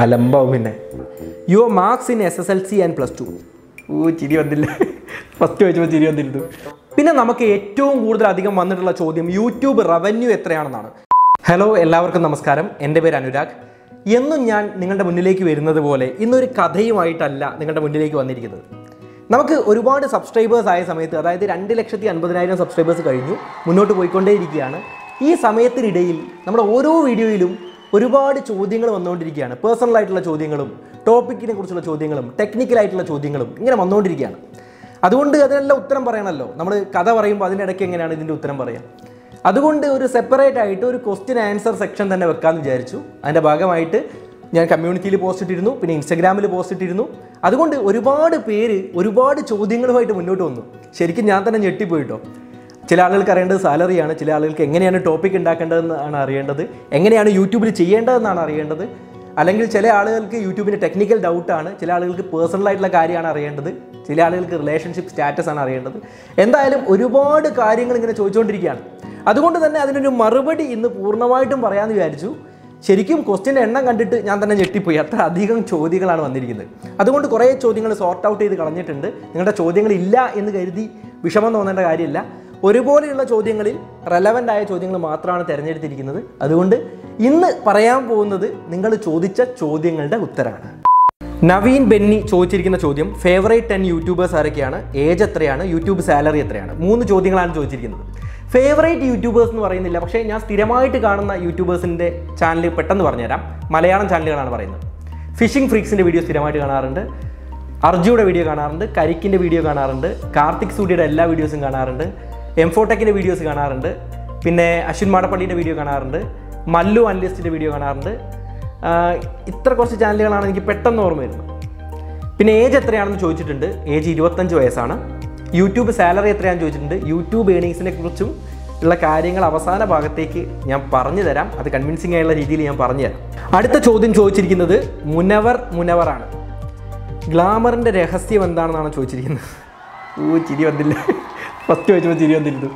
അലമ്പാവും പിന്നെ. Your marks in S S L C and plus two ഓ ചിരി വന്നില്ല. First ചോദിച്ചപ്പോൾ ചിരി വന്നിരുന്നു. പിന്നെ നമുക്ക് ഏറ്റവും കൂടുതൽ അധികം വന്നിട്ടുള്ള ചോദ്യം യൂട്യൂബ് റവന്യൂ എത്രയാണെന്നാണ്. ഹലോ എല്ലാവർക്കും നമസ്കാരം. എന്റെ പേര് അനുരാഗ്. എന്നും ഞാൻ നിങ്ങളുടെ മുന്നിലേക്ക് വരുന്നത് പോലെ ഇന്നൊരു കഥയുമായിട്ടല്ല നിങ്ങളുടെ മുന്നിലേക്ക് വന്നിരിക്കുന്നത്. നമുക്ക് ഒരുപാട് സബ്സ്ക്രൈബേഴ്സ് ആയ സമയത്ത് അതായത് രണ്ട് ലക്ഷത്തി അൻപതിനായിരം സബ്സ്ക്രൈബേഴ്സ് കഴിഞ്ഞു മുന്നോട്ട് പോയിക്കൊണ്ടേയിരിക്കുകയാണ്. ഈ സമയത്തിനിടയിൽ നമ്മുടെ ഓരോ വീഡിയോയിലും ഒരുപാട് ചോദ്യങ്ങൾ വന്നുകൊണ്ടിരിക്കുകയാണ്. പേഴ്സണൽ ആയിട്ടുള്ള ചോദ്യങ്ങളും ടോപ്പിക്കിനെ കുറിച്ചുള്ള ചോദ്യങ്ങളും ടെക്നിക്കലായിട്ടുള്ള ചോദ്യങ്ങളും ഇങ്ങനെ വന്നുകൊണ്ടിരിക്കുകയാണ്. അതുകൊണ്ട് അതിനെല്ലാം ഉത്തരം പറയണമല്ലോ നമ്മൾ കഥ പറയുമ്പോൾ അതിന്റെ ഇടയ്ക്ക് എങ്ങനെയാണ് ഇതിന്റെ ഉത്തരം പറയാം? അതുകൊണ്ട് ഒരു സെപ്പറേറ്റ് ആയിട്ട് ഒരു ക്വസ്റ്റ്യൻ ആൻസർ സെക്ഷൻ തന്നെ വെക്കാമെന്ന് വിചാരിച്ചു. അതിന്റെ ഭാഗമായിട്ട് ഞാൻ കമ്മ്യൂണിറ്റിയിൽ പോസ്റ്റ് ഇട്ടിരുന്നു പിന്നെ ഇൻസ്റ്റഗ്രാമിൽ പോസ്റ്റ് ഇട്ടിരുന്നു. അതുകൊണ്ട് ഒരുപാട് പേര് ഒരുപാട് ചോദ്യങ്ങളുമായിട്ട് മുന്നോട്ട് വന്നു. ശരിക്കും ഞാൻ തന്നെ ഞെട്ടിപ്പോയിട്ടോ ചില ആളുകൾക്ക് അറിയേണ്ടത് സാലറിയാണ്. ചില ആളുകൾക്ക് എങ്ങനെയാണ് ടോപ്പിക് ഉണ്ടാക്കേണ്ടതെന്നാണ് അറിയേണ്ടത്. എങ്ങനെയാണ് യൂട്യൂബിൽ ചെയ്യേണ്ടതെന്നാണ് അറിയേണ്ടത്. അല്ലെങ്കിൽ ചില ആളുകൾക്ക് യൂട്യൂബിന്റെ ടെക്നിക്കൽ ഡൗട്ടാണ് ചില ആളുകൾക്ക് പേഴ്സണലായിട്ടുള്ള കാര്യമാണ് അറിയേണ്ടത്. ചില ആളുകൾക്ക് റിലേഷൻഷിപ്പ് സ്റ്റാറ്റസ് ആണ് അറിയേണ്ടത്. എന്തായാലും ഒരുപാട് കാര്യങ്ങൾ ഇങ്ങനെ ചോദിച്ചുകൊണ്ടിരിക്കുകയാണ്. അതുകൊണ്ട് തന്നെ അതിനൊരു മറുപടി ഇന്ന് പൂർണമായിട്ടും പറയാമെന്ന് വിചാരിച്ചു. ശരിക്കും ക്വസ്റ്റ്യന്റെ എണ്ണം കണ്ടിട്ട് ഞാൻ തന്നെ ഞെട്ടിപ്പോയി. അത്ര അധികം ചോദ്യങ്ങളാണ് വന്നിരിക്കുന്നത്. അതുകൊണ്ട് കുറേ ചോദ്യങ്ങൾ സോർട്ട് ഔട്ട് ചെയ്ത് കളഞ്ഞിട്ടുണ്ട്. നിങ്ങളുടെ ചോദ്യങ്ങൾ ഇല്ല എന്ന് കരുതി വിഷമം തോന്നേണ്ട കാര്യമില്ല. ഒരുപോലെയുള്ള ചോദ്യങ്ങളിൽ റെലവന്റ് ആയ ചോദ്യങ്ങൾ മാത്രമാണ് തിരഞ്ഞെടുത്തിരിക്കുന്നത്. അതുകൊണ്ട് ഇന്ന് പറയാൻ പോകുന്നത് നിങ്ങൾ ചോദിച്ച ചോദ്യങ്ങളുടെ ഉത്തരമാണ് നവീൻ ബെന്നി ചോദിച്ചിരിക്കുന്ന ചോദ്യം ഫേവറേറ്റ് ടെൻ യൂട്യൂബേഴ്സ് ആരൊക്കെയാണ്? ഏജ് എത്രയാണ്? യൂട്യൂബ് സാലറി എത്രയാണ്? മൂന്ന് ചോദ്യങ്ങളാണ് ചോദിച്ചിരിക്കുന്നത്. ഫേവറേറ്റ് യൂട്യൂബേഴ്സ് എന്ന് പറയുന്നില്ല പക്ഷേ ഞാൻ സ്ഥിരമായിട്ട് കാണുന്ന യൂട്യൂബേഴ്സിന്റെ ചാനൽ പെട്ടെന്ന് പറഞ്ഞുതരാം. മലയാളം ചാനലുകളാണ് പറയുന്നത്. ഫിഷിംഗ് ഫ്രീക്സിന്റെ വീഡിയോ സ്ഥിരമായിട്ട് കാണാറുണ്ട്. അർജുയുടെ വീഡിയോ കാണാറുണ്ട്. കരിക്കിന്റെ വീഡിയോ കാണാറുണ്ട്. കാർത്തിക് സൂര്യയുടെ എല്ലാ വീഡിയോസും കാണാറുണ്ട്. എംഫോടെക്കിന്റെ വീഡിയോസ് കാണാറുണ്ട്. പിന്നെ അശ്വിൻ മാടപ്പള്ളിയുടെ വീഡിയോ കാണാറുണ്ട്. മല്ലു അൻലിസ്റ്റിന്റെ വീഡിയോ കാണാറുണ്ട്. ഇത്ര കുറച്ച് ചാനലുകളാണ് എനിക്ക് പെട്ടെന്ന് ഓർമ്മ വരുന്നത് പിന്നെ ഏജ് എത്രയാണെന്ന് ചോദിച്ചിട്ടുണ്ട്. ഏജ് ഇരുപത്തഞ്ച് വയസ്സാണ്. യൂട്യൂബ് സാലറി എത്രയാണെന്ന് ചോദിച്ചിട്ടുണ്ട്. യൂട്യൂബ് ഏണിങ്സിനെ കുറിച്ചും ഉള്ള കാര്യങ്ങൾ അവസാന ഭാഗത്തേക്ക് ഞാൻ പറഞ്ഞു തരാം. അത് കൺവിൻസിംഗ് ആയുള്ള രീതിയിൽ ഞാൻ പറഞ്ഞു തരാം. അടുത്ത ചോദ്യം ചോദിച്ചിരിക്കുന്നത് മുനവർ മുനവറാണ്. ഗ്ലാമറിന്റെ രഹസ്യം എന്താണെന്നാണ് ചോദിച്ചിരിക്കുന്നത്. ഓ ചിരി വന്നില്ല. ഫസ്റ്റ് ചോദിച്ചപ്പോൾ ചിരി വന്നിരുന്നു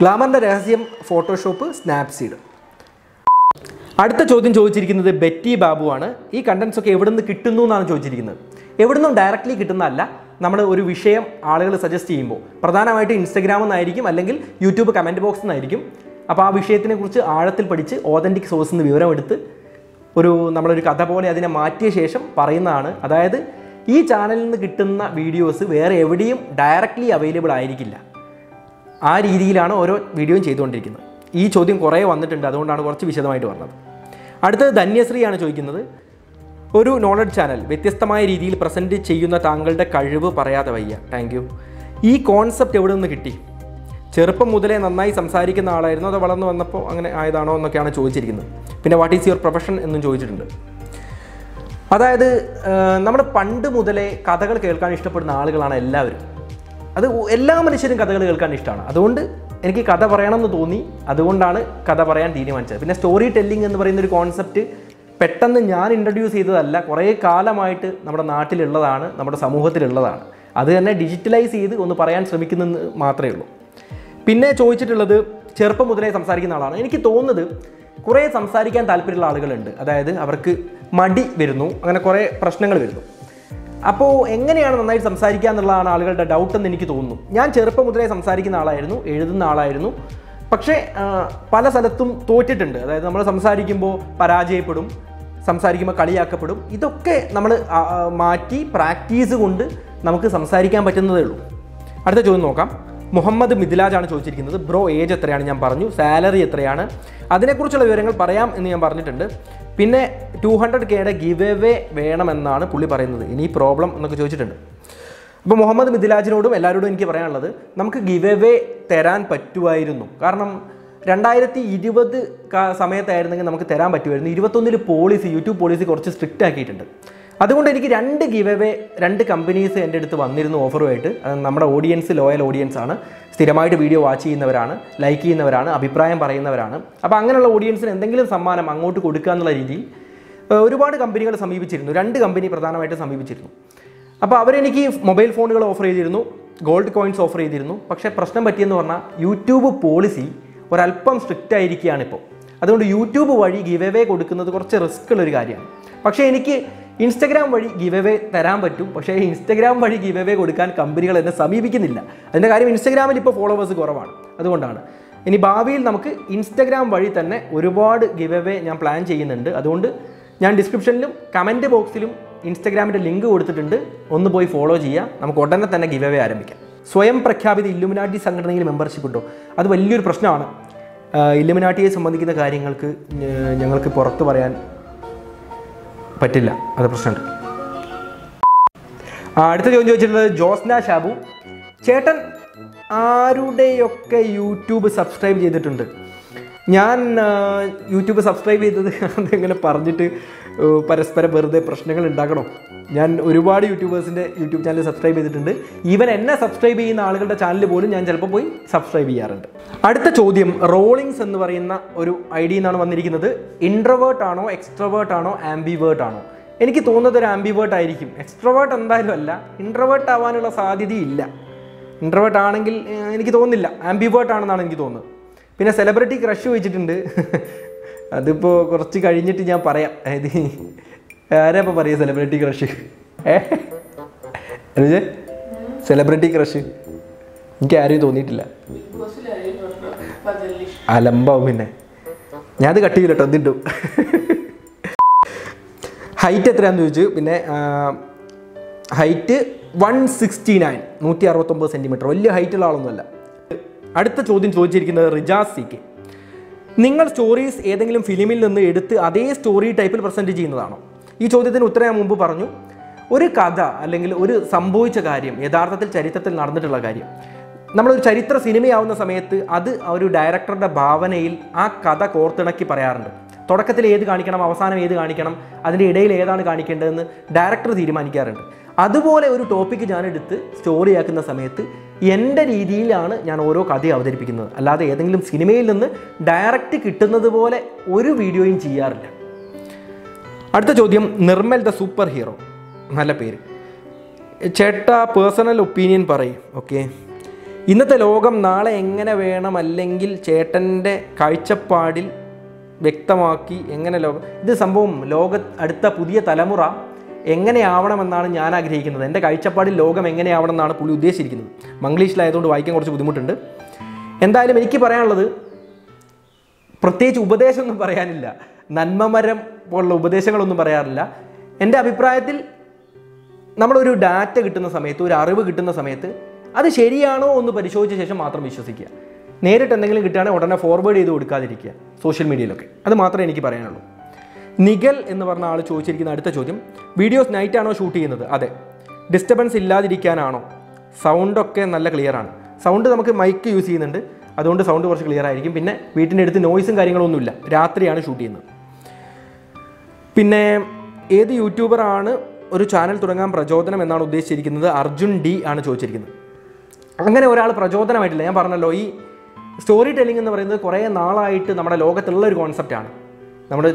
ഗ്ലാമറിന്റെ രഹസ്യം ഫോട്ടോഷോപ്പ് സ്നാപ്സീഡ്. അടുത്ത ചോദ്യം ചോദിച്ചിരിക്കുന്നത് ബെറ്റി ബാബു ആണ് ഈ കണ്ടൻസ് ഒക്കെ എവിടെ നിന്ന് കിട്ടുന്നു എന്നാണ് ചോദിച്ചിരിക്കുന്നത്. എവിടെ നിന്നും ഡയറക്റ്റ്ലി കിട്ടുന്നതല്ല. നമ്മൾ ഒരു വിഷയം ആളുകൾ സജസ്റ്റ് ചെയ്യുമ്പോൾ. പ്രധാനമായിട്ടും ഇൻസ്റ്റഗ്രാമിൽ നിന്നായിരിക്കും അല്ലെങ്കിൽ യൂട്യൂബ് കമന്റ് ബോക്സിൽ നിന്നായിരിക്കും അപ്പോൾ ആ വിഷയത്തിനെക്കുറിച്ച് ആഴത്തിൽ പഠിച്ച് ഓതന്റിക് സോഴ്സിൽ നിന്ന് വിവരമെടുത്ത് ഒരു നമ്മളൊരു കഥ പോലെ അതിനെ മാറ്റിയ ശേഷം പറയുന്നതാണ്. അതായത് ഈ ചാനലിൽ നിന്ന് കിട്ടുന്ന വീഡിയോസ് വേറെ എവിടെയും ഡയറക്റ്റ്ലി അവൈലബിൾ ആയിരിക്കില്ല. ആ രീതിയിലാണ് ഓരോ വീഡിയോയും ചെയ്തുകൊണ്ടിരിക്കുന്നത്. ഈ ചോദ്യം കുറേ വന്നിട്ടുണ്ട് അതുകൊണ്ടാണ് കുറച്ച് വിശദമായിട്ട് പറഞ്ഞത്. അടുത്തത് ധന്യശ്രീയാണ് ചോദിക്കുന്നത്. ഒരു നോളജ് ചാനൽ വ്യത്യസ്തമായ രീതിയിൽ പ്രസന്റ് ചെയ്യുന്ന താങ്കളുടെ കഴിവ് പറയാതെ വയ്യ. താങ്ക് യു ഈ കോൺസെപ്റ്റ് എവിടെ നിന്ന് കിട്ടി? ചെറുപ്പം മുതലേ നന്നായി സംസാരിക്കുന്ന ആളായിരുന്നു അത് വളർന്നു വന്നപ്പോൾ അങ്ങനെ ആയതാണോ എന്നൊക്കെയാണ് ചോദിച്ചിരിക്കുന്നത്. പിന്നെ വാട്ട് ഈസ് യുവർ പ്രൊഫഷൻ എന്നും ചോദിച്ചിട്ടുണ്ട്. അതായത് നമ്മൾ പണ്ട് മുതലേ കഥകൾ കേൾക്കാൻ ഇഷ്ടപ്പെടുന്ന ആളുകളാണ് എല്ലാവരും. അത് എല്ലാ മനുഷ്യരും കഥകൾ കേൾക്കാൻ ഇഷ്ടമാണ് അതുകൊണ്ട് എനിക്ക് കഥ പറയണമെന്ന് തോന്നി. അതുകൊണ്ടാണ് കഥ പറയാൻ തീരുമാനിച്ചത്. പിന്നെ സ്റ്റോറി ടെല്ലിംഗ് എന്ന് പറയുന്ന ഒരു കോൺസെപ്റ്റ് പെട്ടെന്ന് ഞാൻ ഇൻട്രൊഡ്യൂസ് ചെയ്തതല്ല. കുറേ കാലമായിട്ട് നമ്മുടെ നാട്ടിലുള്ളതാണ് നമ്മുടെ സമൂഹത്തിലുള്ളതാണ്. അത് തന്നെ ഡിജിറ്റലൈസ് ചെയ്ത് ഒന്ന് പറയാൻ ശ്രമിക്കുന്നെന്ന് മാത്രമേ ഉള്ളൂ. പിന്നെ ചോദിച്ചിട്ടുള്ളത് ചെറുപ്പം മുതലേ സംസാരിക്കുന്ന ആളാണ്. എനിക്ക് തോന്നുന്നത് കുറേ സംസാരിക്കാൻ താല്പര്യമുള്ള ആളുകളുണ്ട്. അതായത് അവർക്ക് മടി വരുന്നു. അങ്ങനെ കുറേ പ്രശ്നങ്ങൾ വരുന്നു. അപ്പോൾ എങ്ങനെയാണ് നന്നായിട്ട് സംസാരിക്കുക എന്നുള്ളതാണ് ആളുകളുടെ ഡൗട്ട് എന്ന് എനിക്ക് തോന്നുന്നു. ഞാൻ ചെറുപ്പം മുതലേ സംസാരിക്കുന്ന ആളായിരുന്നു എഴുതുന്ന ആളായിരുന്നു. പക്ഷേ പല സ്ഥലത്തും തോറ്റിട്ടുണ്ട്. അതായത് നമ്മൾ സംസാരിക്കുമ്പോൾ പരാജയപ്പെടും സംസാരിക്കുമ്പോൾ കളിയാക്കപ്പെടും. ഇതൊക്കെ നമ്മൾ മാറ്റി പ്രാക്ടീസ് കൊണ്ട് നമുക്ക് സംസാരിക്കാൻ പറ്റുന്നതേ ഉള്ളൂ. അടുത്ത ചോദ്യം നോക്കാം. മുഹമ്മദ് മിഥിലാജാണ് ചോദിച്ചിരിക്കുന്നത്. ബ്രോ ഏജ് എത്രയാണ് ഞാൻ പറഞ്ഞു. സാലറി എത്രയാണ്? അതിനെക്കുറിച്ചുള്ള വിവരങ്ങൾ പറയാം എന്ന് ഞാൻ പറഞ്ഞിട്ടുണ്ട്. പിന്നെ ടു ഹൺഡ്രഡ് കെയുടെ ഗിവ് എവേ വേണമെന്നാണ് പുള്ളി പറയുന്നത്. ഇനി പ്രോബ്ലം എന്നൊക്കെ ചോദിച്ചിട്ടുണ്ട്. അപ്പോൾ മുഹമ്മദ് മിഥിലാജിനോടും എല്ലാവരോടും എനിക്ക് പറയാനുള്ളത് നമുക്ക് ഗിവ് എവേ തരാൻ പറ്റുമായിരുന്നു. കാരണം രണ്ടായിരത്തി ഇരുപത് സമയത്തായിരുന്നെങ്കിൽ നമുക്ക് തരാൻ പറ്റുമായിരുന്നു. ഇരുപത്തൊന്നിൽ പോളിസി യൂട്യൂബ് പോളിസി കുറച്ച് സ്ട്രിക്റ്റ് ആക്കിയിട്ടുണ്ട്. അതുകൊണ്ട് എനിക്ക് രണ്ട് ഗിവ് രണ്ട് കമ്പനീസ് എന്റെ അടുത്ത് വന്നിരുന്നു ഓഫറുമായിട്ട് നമ്മുടെ ഓഡിയൻസ് ലോയൽ ഓഡിയൻസ് ആണ്. സ്ഥിരമായിട്ട് വീഡിയോ വാച്ച് ചെയ്യുന്നവരാണ് ലൈക്ക് ചെയ്യുന്നവരാണ് അഭിപ്രായം പറയുന്നവരാണ്. അപ്പോൾ അങ്ങനെയുള്ള ഓഡിയൻസിന് എന്തെങ്കിലും സമ്മാനം അങ്ങോട്ട് കൊടുക്കുക എന്നുള്ള രീതിയിൽ ഒരുപാട് കമ്പനികൾ സമീപിച്ചിരുന്നു. രണ്ട് കമ്പനി പ്രധാനമായിട്ട് സമീപിച്ചിരുന്നു. അപ്പോൾ അവരെനിക്ക് മൊബൈൽ ഫോണുകൾ ഓഫർ ചെയ്തിരുന്നു ഗോൾഡ് കോയിൻസ് ഓഫർ ചെയ്തിരുന്നു. പക്ഷേ പ്രശ്നം പറ്റിയെന്ന് പറഞ്ഞാൽ യൂട്യൂബ് പോളിസി ഒരല്പം സ്ട്രിക്റ്റ് ആയിരിക്കുകയാണ് ഇപ്പോൾ. അതുകൊണ്ട് യൂട്യൂബ് വഴി ഗിവ് കൊടുക്കുന്നത് കുറച്ച് റിസ്ക് ഉള്ളൊരു കാര്യമാണ്. പക്ഷേ എനിക്ക് ഇൻസ്റ്റഗ്രാം വഴി ഗിവ് എവേ തരാൻ പറ്റും. പക്ഷേ ഇൻസ്റ്റഗ്രാം വഴി ഗിവ് എവേ കൊടുക്കാൻ കമ്പനികൾ എന്നെ സമീപിക്കുന്നില്ല. അതിന്റെ കാര്യം ഇൻസ്റ്റഗ്രാമിൽ ഇപ്പോൾ ഫോളോവേഴ്സ് കുറവാണ്. അതുകൊണ്ടാണ്. ഇനി ഭാവിയിൽ നമുക്ക് ഇൻസ്റ്റഗ്രാം വഴി തന്നെ ഒരുപാട് ഗിവ് എവേ ഞാൻ പ്ലാൻ ചെയ്യുന്നുണ്ട്. അതുകൊണ്ട് ഞാൻ ഡിസ്ക്രിപ്ഷനിലും കമന്റ് ബോക്സിലും ഇൻസ്റ്റഗ്രാമിന്റെ ലിങ്ക് കൊടുത്തിട്ടുണ്ട്. ഒന്ന് പോയി ഫോളോ ചെയ്യുക നമുക്ക് ഉടനെ തന്നെ ഗിവ് എവേ ആരംഭിക്കാം. സ്വയം പ്രഖ്യാപിത ഇല്ലുമിനാട്ടി സംഘടനയിൽ മെമ്പർഷിപ്പ് ഉണ്ടോ? അത് വലിയൊരു പ്രശ്നമാണ്. ഇല്ലുമിനാട്ടിയെ സംബന്ധിക്കുന്ന കാര്യങ്ങൾക്ക് ഞങ്ങൾക്ക് പുറത്ത് പറയാൻ പറ്റില്ല. അത് പ്രശ്നമുണ്ട്. അടുത്ത ചോദ്യം ചോദിച്ചിട്ടുള്ളത് ജോസ്ന ഷാബു. ചേട്ടൻ ആരുടെയൊക്കെ യൂട്യൂബ് സബ്സ്ക്രൈബ് ചെയ്തിട്ടുണ്ട്? ഞാൻ യൂട്യൂബ് സബ്സ്ക്രൈബ് ചെയ്തത് അതെങ്ങനെ പറഞ്ഞിട്ട് പരസ്പരം വെറുതെ പ്രശ്നങ്ങൾ ഉണ്ടാക്കണോ? ഞാൻ ഒരുപാട് യൂട്യൂബേഴ്സിന്റെ യൂട്യൂബ് ചാനൽ സബ്സ്ക്രൈബ് ചെയ്തിട്ടുണ്ട്. ഈവൻ എന്നെ സബ്സ്ക്രൈബ് ചെയ്യുന്ന ആളുകളുടെ ചാനൽ പോലും ഞാൻ ചിലപ്പോൾ പോയി സബ്സ്ക്രൈബ് ചെയ്യാറുണ്ട്. അടുത്ത ചോദ്യം റോളിങ്സ് എന്ന് പറയുന്ന ഒരു ഐ ഡി എന്നാണ് വന്നിരിക്കുന്നത്. ഇൻട്രവേർട്ട് ആണോ എക്സ്ട്രവേർട്ട് ആണോ ആംബിവേർട്ട് ആണോ? എനിക്ക് തോന്നുന്നത് ഒരു ആംബിവേർട്ട് ആയിരിക്കും. എക്സ്ട്രവേർട്ട് എന്തായാലും അല്ല ഇൻട്രവേർട്ട് ആവാനുള്ള സാധ്യതയില്ല. ഇൻട്രവേർട്ട് ആണെങ്കിൽ എനിക്ക് തോന്നുന്നില്ല. ആംബിവേർട്ട് ആണെന്നാണ് എനിക്ക് തോന്നുന്നത്. പിന്നെ സെലിബ്രിറ്റി ക്രഷ് വെച്ചിട്ടുണ്ട് അതിപ്പോൾ കുറച്ച് കഴിഞ്ഞിട്ട് ഞാൻ പറയാം. അതായത് ആരാ ഇപ്പോൾ പറയുക സെലിബ്രിറ്റി ക്രഷ് ഏ? സെലിബ്രിറ്റി ക്രഷ് എനിക്ക് ആരെയും തോന്നിയിട്ടില്ല. അലമ്പാവും പിന്നെ. ഞാൻ അത് കട്ട് ചെയ്യില്ല കേട്ടോ ഹൈറ്റ് എത്രയാണെന്ന് ചോദിച്ചു. പിന്നെ ഹൈറ്റ് വൺ സിക്സ്റ്റി നയൻ നൂറ്റി അറുപത്തൊമ്പത് സെന്റിമീറ്റർ വലിയ ഹൈറ്റുള്ള ആളൊന്നുമല്ല. അടുത്ത ചോദ്യം ചോദിച്ചിരിക്കുന്നത് റിജാസ് സി കെ. നിങ്ങൾ സ്റ്റോറീസ് ഏതെങ്കിലും ഫിലിമിൽ നിന്ന് എടുത്ത് അതേ സ്റ്റോറി ടൈപ്പിൽ പ്രസന്റ് ചെയ്യുന്നതാണോ? ഈ ചോദ്യത്തിന് ഉത്തരം ഞാൻ മുമ്പ് പറഞ്ഞു. ഒരു കഥ അല്ലെങ്കിൽ ഒരു സംഭവിച്ച കാര്യം യഥാർത്ഥത്തിൽ ചരിത്രത്തിൽ നടന്നിട്ടുള്ള കാര്യം. നമ്മളൊരു ചരിത്ര സിനിമയാവുന്ന സമയത്ത് അത് ഒരു ഡയറക്ടറുടെ ഭാവനയിൽ ആ കഥ കോർത്തിണക്കി പറയാറുണ്ട്. തുടക്കത്തിൽ ഏത് കാണിക്കണം അവസാനം ഏത് കാണിക്കണം അതിന്റെ ഇടയിൽ ഏതാണ് കാണിക്കേണ്ടതെന്ന് ഡയറക്ടർ തീരുമാനിക്കാറുണ്ട്. അതുപോലെ ഒരു ടോപ്പിക്ക് ഞാൻ എടുത്ത് സ്റ്റോറി ആക്കുന്ന സമയത്ത് എന്റെ രീതിയിലാണ് ഞാൻ ഓരോ കഥയും അവതരിപ്പിക്കുന്നത്. അല്ലാതെ ഏതെങ്കിലും സിനിമയിൽ നിന്ന് ഡയറക്റ്റ് കിട്ടുന്നത് പോലെ ഒരു വീഡിയോയും ചെയ്യാറില്ല. അടുത്ത ചോദ്യം നിർമ്മൽ ദ സൂപ്പർ ഹീറോ. നല്ല പേര്. ചേട്ടാ പേഴ്സണൽ ഒപ്പീനിയൻ പറയും ഓക്കെ. ഇന്നത്തെ ലോകം നാളെ എങ്ങനെ വേണം അല്ലെങ്കിൽ ചേട്ടന്റെ കാഴ്ചപ്പാടിൽ വ്യക്തമാക്കി എങ്ങനെ ലോകം ഇത് സംഭവം ലോക അടുത്ത പുതിയ തലമുറ എങ്ങനെയാവണമെന്നാണ് ഞാൻ ആഗ്രഹിക്കുന്നത്. എന്റെ കാഴ്ചപ്പാടിൽ ലോകം എങ്ങനെയാവണം എന്നാണ് പുള്ളി ഉദ്ദേശിച്ചിരിക്കുന്നത്. മംഗ്ലീഷിലായതുകൊണ്ട് വായിക്കാൻ കുറച്ച് ബുദ്ധിമുട്ടുണ്ട്. എന്തായാലും എനിക്ക് പറയാനുള്ളത് പ്രത്യേകിച്ച് ഉപദേശമൊന്നും പറയാനില്ല. നന്മമരം പോലുള്ള ഉപദേശങ്ങളൊന്നും പറയാറില്ല. എന്റെ അഭിപ്രായത്തിൽ നമ്മളൊരു ഡാറ്റ കിട്ടുന്ന സമയത്ത് ഒരു അറിവ് കിട്ടുന്ന സമയത്ത് അത് ശരിയാണോ എന്ന് പരിശോധിച്ച ശേഷം മാത്രം വിശ്വസിക്കുക. നേരിട്ട് എന്തെങ്കിലും കിട്ടുകയാണെങ്കിൽ ഉടനെ ഫോർവേഡ് ചെയ്ത് കൊടുക്കാതിരിക്കുക സോഷ്യൽ മീഡിയയിലൊക്കെ അത് മാത്രമേ എനിക്ക് പറയാനുള്ളൂ. നിഗൽ എന്ന് പറഞ്ഞ ആൾ ചോദിച്ചിരിക്കുന്ന അടുത്ത ചോദ്യം വീഡിയോസ് നൈറ്റ് ആണോ ഷൂട്ട് ചെയ്യുന്നത്? അതെ. ഡിസ്റ്റർബൻസ് ഇല്ലാതിരിക്കാനാണോ? സൗണ്ടൊക്കെ നല്ല ക്ലിയറാണ് സൗണ്ട് നമുക്ക് മൈക്ക് യൂസ് ചെയ്യുന്നുണ്ട്. അതുകൊണ്ട് സൗണ്ട് കുറച്ച് ക്ലിയർ ആയിരിക്കും. പിന്നെ വീട്ടിന്റെ അടുത്ത് നോയ്സും കാര്യങ്ങളൊന്നുമില്ല. രാത്രിയാണ് ഷൂട്ട് ചെയ്യുന്നത്. പിന്നെ ഏത് യൂട്യൂബറാണ് ഒരു ചാനൽ തുടങ്ങാൻ പ്രചോദനം എന്നാണ് ഉദ്ദേശിച്ചിരിക്കുന്നത്? അർജുൻ ഡി ആണ് ചോദിച്ചിരിക്കുന്നത്. അങ്ങനെ ഒരാൾ പ്രചോദനമായിട്ടില്ല. ഞാൻ പറഞ്ഞല്ലോ ഈ സ്റ്റോറി ടെല്ലിംഗ് എന്ന് പറയുന്നത് കുറേ നാളായിട്ട് നമ്മുടെ ലോകത്തുള്ള ഒരു കോൺസെപ്റ്റാണ് നമ്മുടെ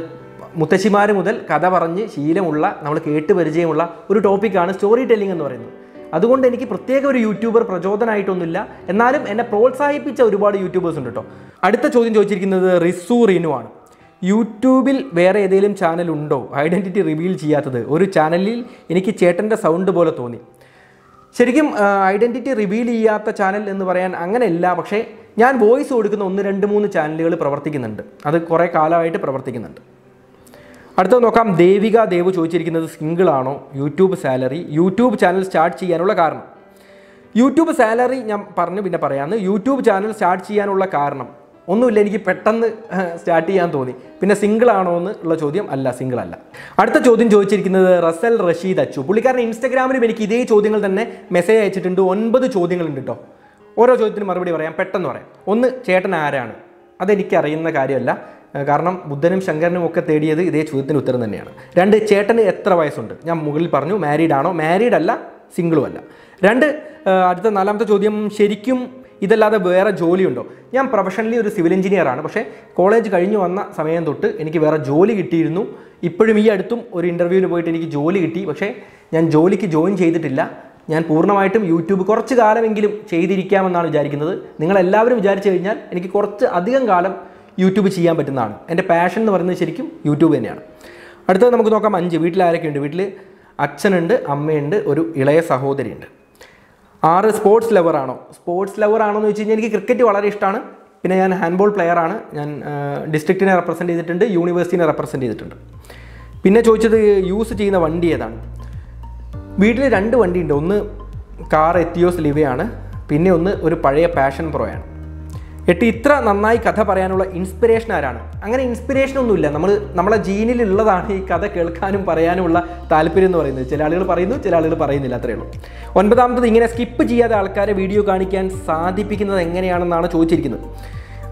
മുത്തശ്ശിമാർ മുതൽ കഥ പറഞ്ഞ് ശീലമുള്ള നമ്മൾ കേട്ട് പരിചയമുള്ള ഒരു ടോപ്പിക്കാണ് സ്റ്റോറി ടെല്ലിംഗ് എന്ന് പറയുന്നത്. അതുകൊണ്ട് എനിക്ക് പ്രത്യേക ഒരു യൂട്യൂബർ പ്രചോദനമായിട്ടൊന്നുമില്ല എന്നാലും എന്നെ പ്രോത്സാഹിപ്പിച്ച ഒരുപാട് യൂട്യൂബേഴ്സ് ഉണ്ട് കേട്ടോ അടുത്ത ചോദ്യം ചോദിച്ചിരിക്കുന്നത് റിസു റിനു ആണ്. യൂട്യൂബിൽ വേറെ ഏതെങ്കിലും ചാനൽ ഉണ്ടോ? ഐഡന്റിറ്റി റിവീൽ ചെയ്യാത്തത്. ഒരു ചാനലിൽ എനിക്ക് ചേട്ടന്റെ സൗണ്ട് പോലെ തോന്നി. ശരിക്കും ഐഡന്റിറ്റി റിവീൽ ചെയ്യാത്ത ചാനൽ എന്ന് പറയാൻ അങ്ങനെയല്ല പക്ഷേ ഞാൻ വോയിസ് കൊടുക്കുന്ന ഒന്ന് രണ്ട് മൂന്ന് ചാനലുകൾ പ്രവർത്തിക്കുന്നുണ്ട്. അത് കുറേ കാലമായിട്ട് പ്രവർത്തിക്കുന്നുണ്ട്. അടുത്തത് നോക്കാം. ദേവിക ദേവ് ചോദിച്ചിരിക്കുന്നത് സിംഗിളാണോ YouTube salary YouTube channel start ചെയ്യാനുള്ള കാരണം. യൂട്യൂബ് സാലറി ഞാൻ പറഞ്ഞു പിന്നെ പറയാമെന്ന് യൂട്യൂബ് ചാനൽ സ്റ്റാർട്ട് ചെയ്യാനുള്ള കാരണം. ഒന്നുമില്ല എനിക്ക് പെട്ടെന്ന് സ്റ്റാർട്ട് ചെയ്യാൻ തോന്നി. പിന്നെ സിംഗിൾ ആണോ എന്ന് ഉള്ള ചോദ്യം അല്ല സിംഗിൾ അല്ല. അടുത്ത ചോദ്യം ചോദിച്ചിരിക്കുന്നത് റസൽ റഷീദ് അച്ചു. പുള്ളിക്കാരൻ ഇൻസ്റ്റാഗ്രാമിലും എനിക്ക് ഇതേ ചോദ്യങ്ങൾ തന്നെ മെസ്സേജ് അയച്ചിട്ടുണ്ട്. ഒൻപത് ചോദ്യങ്ങളുണ്ട് കേട്ടോ ഓരോ ചോദ്യത്തിനും മറുപടി പറയാം പെട്ടെന്ന് പറയാം. ഒന്ന് ചേട്ടൻ ആരാണ്? അതെനിക്ക് അറിയുന്ന കാര്യമല്ല കാരണം ബുദ്ധനും ശങ്കരനും ഒക്കെ തേടിയത് ഇതേ ചോദ്യത്തിന് ഉത്തരം തന്നെയാണ്. രണ്ട് ചേട്ടന് എത്ര വയസ്സുണ്ട്? ഞാൻ മുകളിൽ പറഞ്ഞു മാരീഡ് ആണോ? മാരീഡ് അല്ല സിംഗിളും അല്ല. രണ്ട് അടുത്ത നാലാമത്തെ ചോദ്യം ശരിക്കും ഇതല്ലാതെ വേറെ ജോലിയുണ്ടോ? ഞാൻ പ്രൊഫഷണലി ഒരു സിവിൽ എഞ്ചിനീയറാണ് പക്ഷേ കോളേജ് കഴിഞ്ഞ് വന്ന സമയം തൊട്ട് എനിക്ക് വേറെ ജോലി കിട്ടിയിരുന്നു. ഇപ്പോഴും ഈ അടുത്തും ഒരു ഇന്റർവ്യൂവിന് പോയിട്ട് എനിക്ക് ജോലി കിട്ടി. പക്ഷേ ഞാൻ ജോലിക്ക് ജോയിൻ ചെയ്തിട്ടില്ല. ഞാൻ പൂർണമായിട്ടും യൂട്യൂബ് കുറച്ച് കാലമെങ്കിലും ചെയ്തിരിക്കാമെന്നാണ് വിചാരിക്കുന്നത്. നിങ്ങളെല്ലാവരും വിചാരിച്ചു കഴിഞ്ഞാൽ എനിക്ക് കുറച്ച് അധികം കാലം യൂട്യൂബ് ചെയ്യാൻ പറ്റുന്നതാണ്. എന്റെ പാഷൻ എന്ന് പറയുന്നത് ശരിക്കും യൂട്യൂബ് തന്നെയാണ്. അടുത്തത് നമുക്ക് നോക്കാം. അഞ്ച്. വീട്ടിൽ ആരൊക്കെയുണ്ട്? വീട്ടിൽ അച്ഛനുണ്ട് അമ്മയുണ്ട് ഒരു ഇളയ സഹോദരിയുണ്ട്. ആറ് സ്പോർട്സ് ലവറാണോ സ്പോർട്സ് ലവറാണോ എന്ന് വെച്ച് കഴിഞ്ഞാൽ എനിക്ക് ക്രിക്കറ്റ് വളരെ ഇഷ്ടമാണ്. പിന്നെ ഞാൻ ഹാൻഡ്ബോൾ പ്ലെയറാണ് ഞാൻ ഡിസ്ട്രിക്റ്റിനെ റെപ്രസെന്റ് ചെയ്തിട്ടുണ്ട് യൂണിവേഴ്സിറ്റിനെ റെപ്രസെന്റ് ചെയ്തിട്ടുണ്ട്. പിന്നെ ചോദിച്ചത് യൂസ് ചെയ്യുന്ന വണ്ടി ഏതാണ്? വീട്ടിൽ രണ്ട് വണ്ടിയുണ്ട്. ഒന്ന് കാർ എത്തിയോസ് ലിവയാണ് പിന്നെ ഒന്ന് ഒരു പഴയ പാഷൻ പ്രോയാണ് എട്ട് ഇത്ര നന്നായി കഥ പറയാനുള്ള ഇൻസ്പിറേഷൻ ആരാണ്? അങ്ങനെ ഇൻസ്പിറേഷൻ ഒന്നുമില്ല. നമ്മൾ നമ്മളെ ജീനിലുള്ളതാണ് ഈ കഥ കേൾക്കാനും പറയാനുമുള്ള താല്പര്യം എന്ന് പറയുന്നത്. ചില ആളുകൾ പറയുന്നു ചില ആളുകൾ പറയുന്നില്ല. അത്രയേ ഉള്ളൂ. ഒൻപതാമത്തത് ഇങ്ങനെ സ്കിപ്പ് ചെയ്യാതെ ആൾക്കാരെ വീഡിയോ കാണിക്കാൻ സാധിപ്പിക്കുന്നത് എങ്ങനെയാണെന്നാണ് ചോദിച്ചിരിക്കുന്നത്.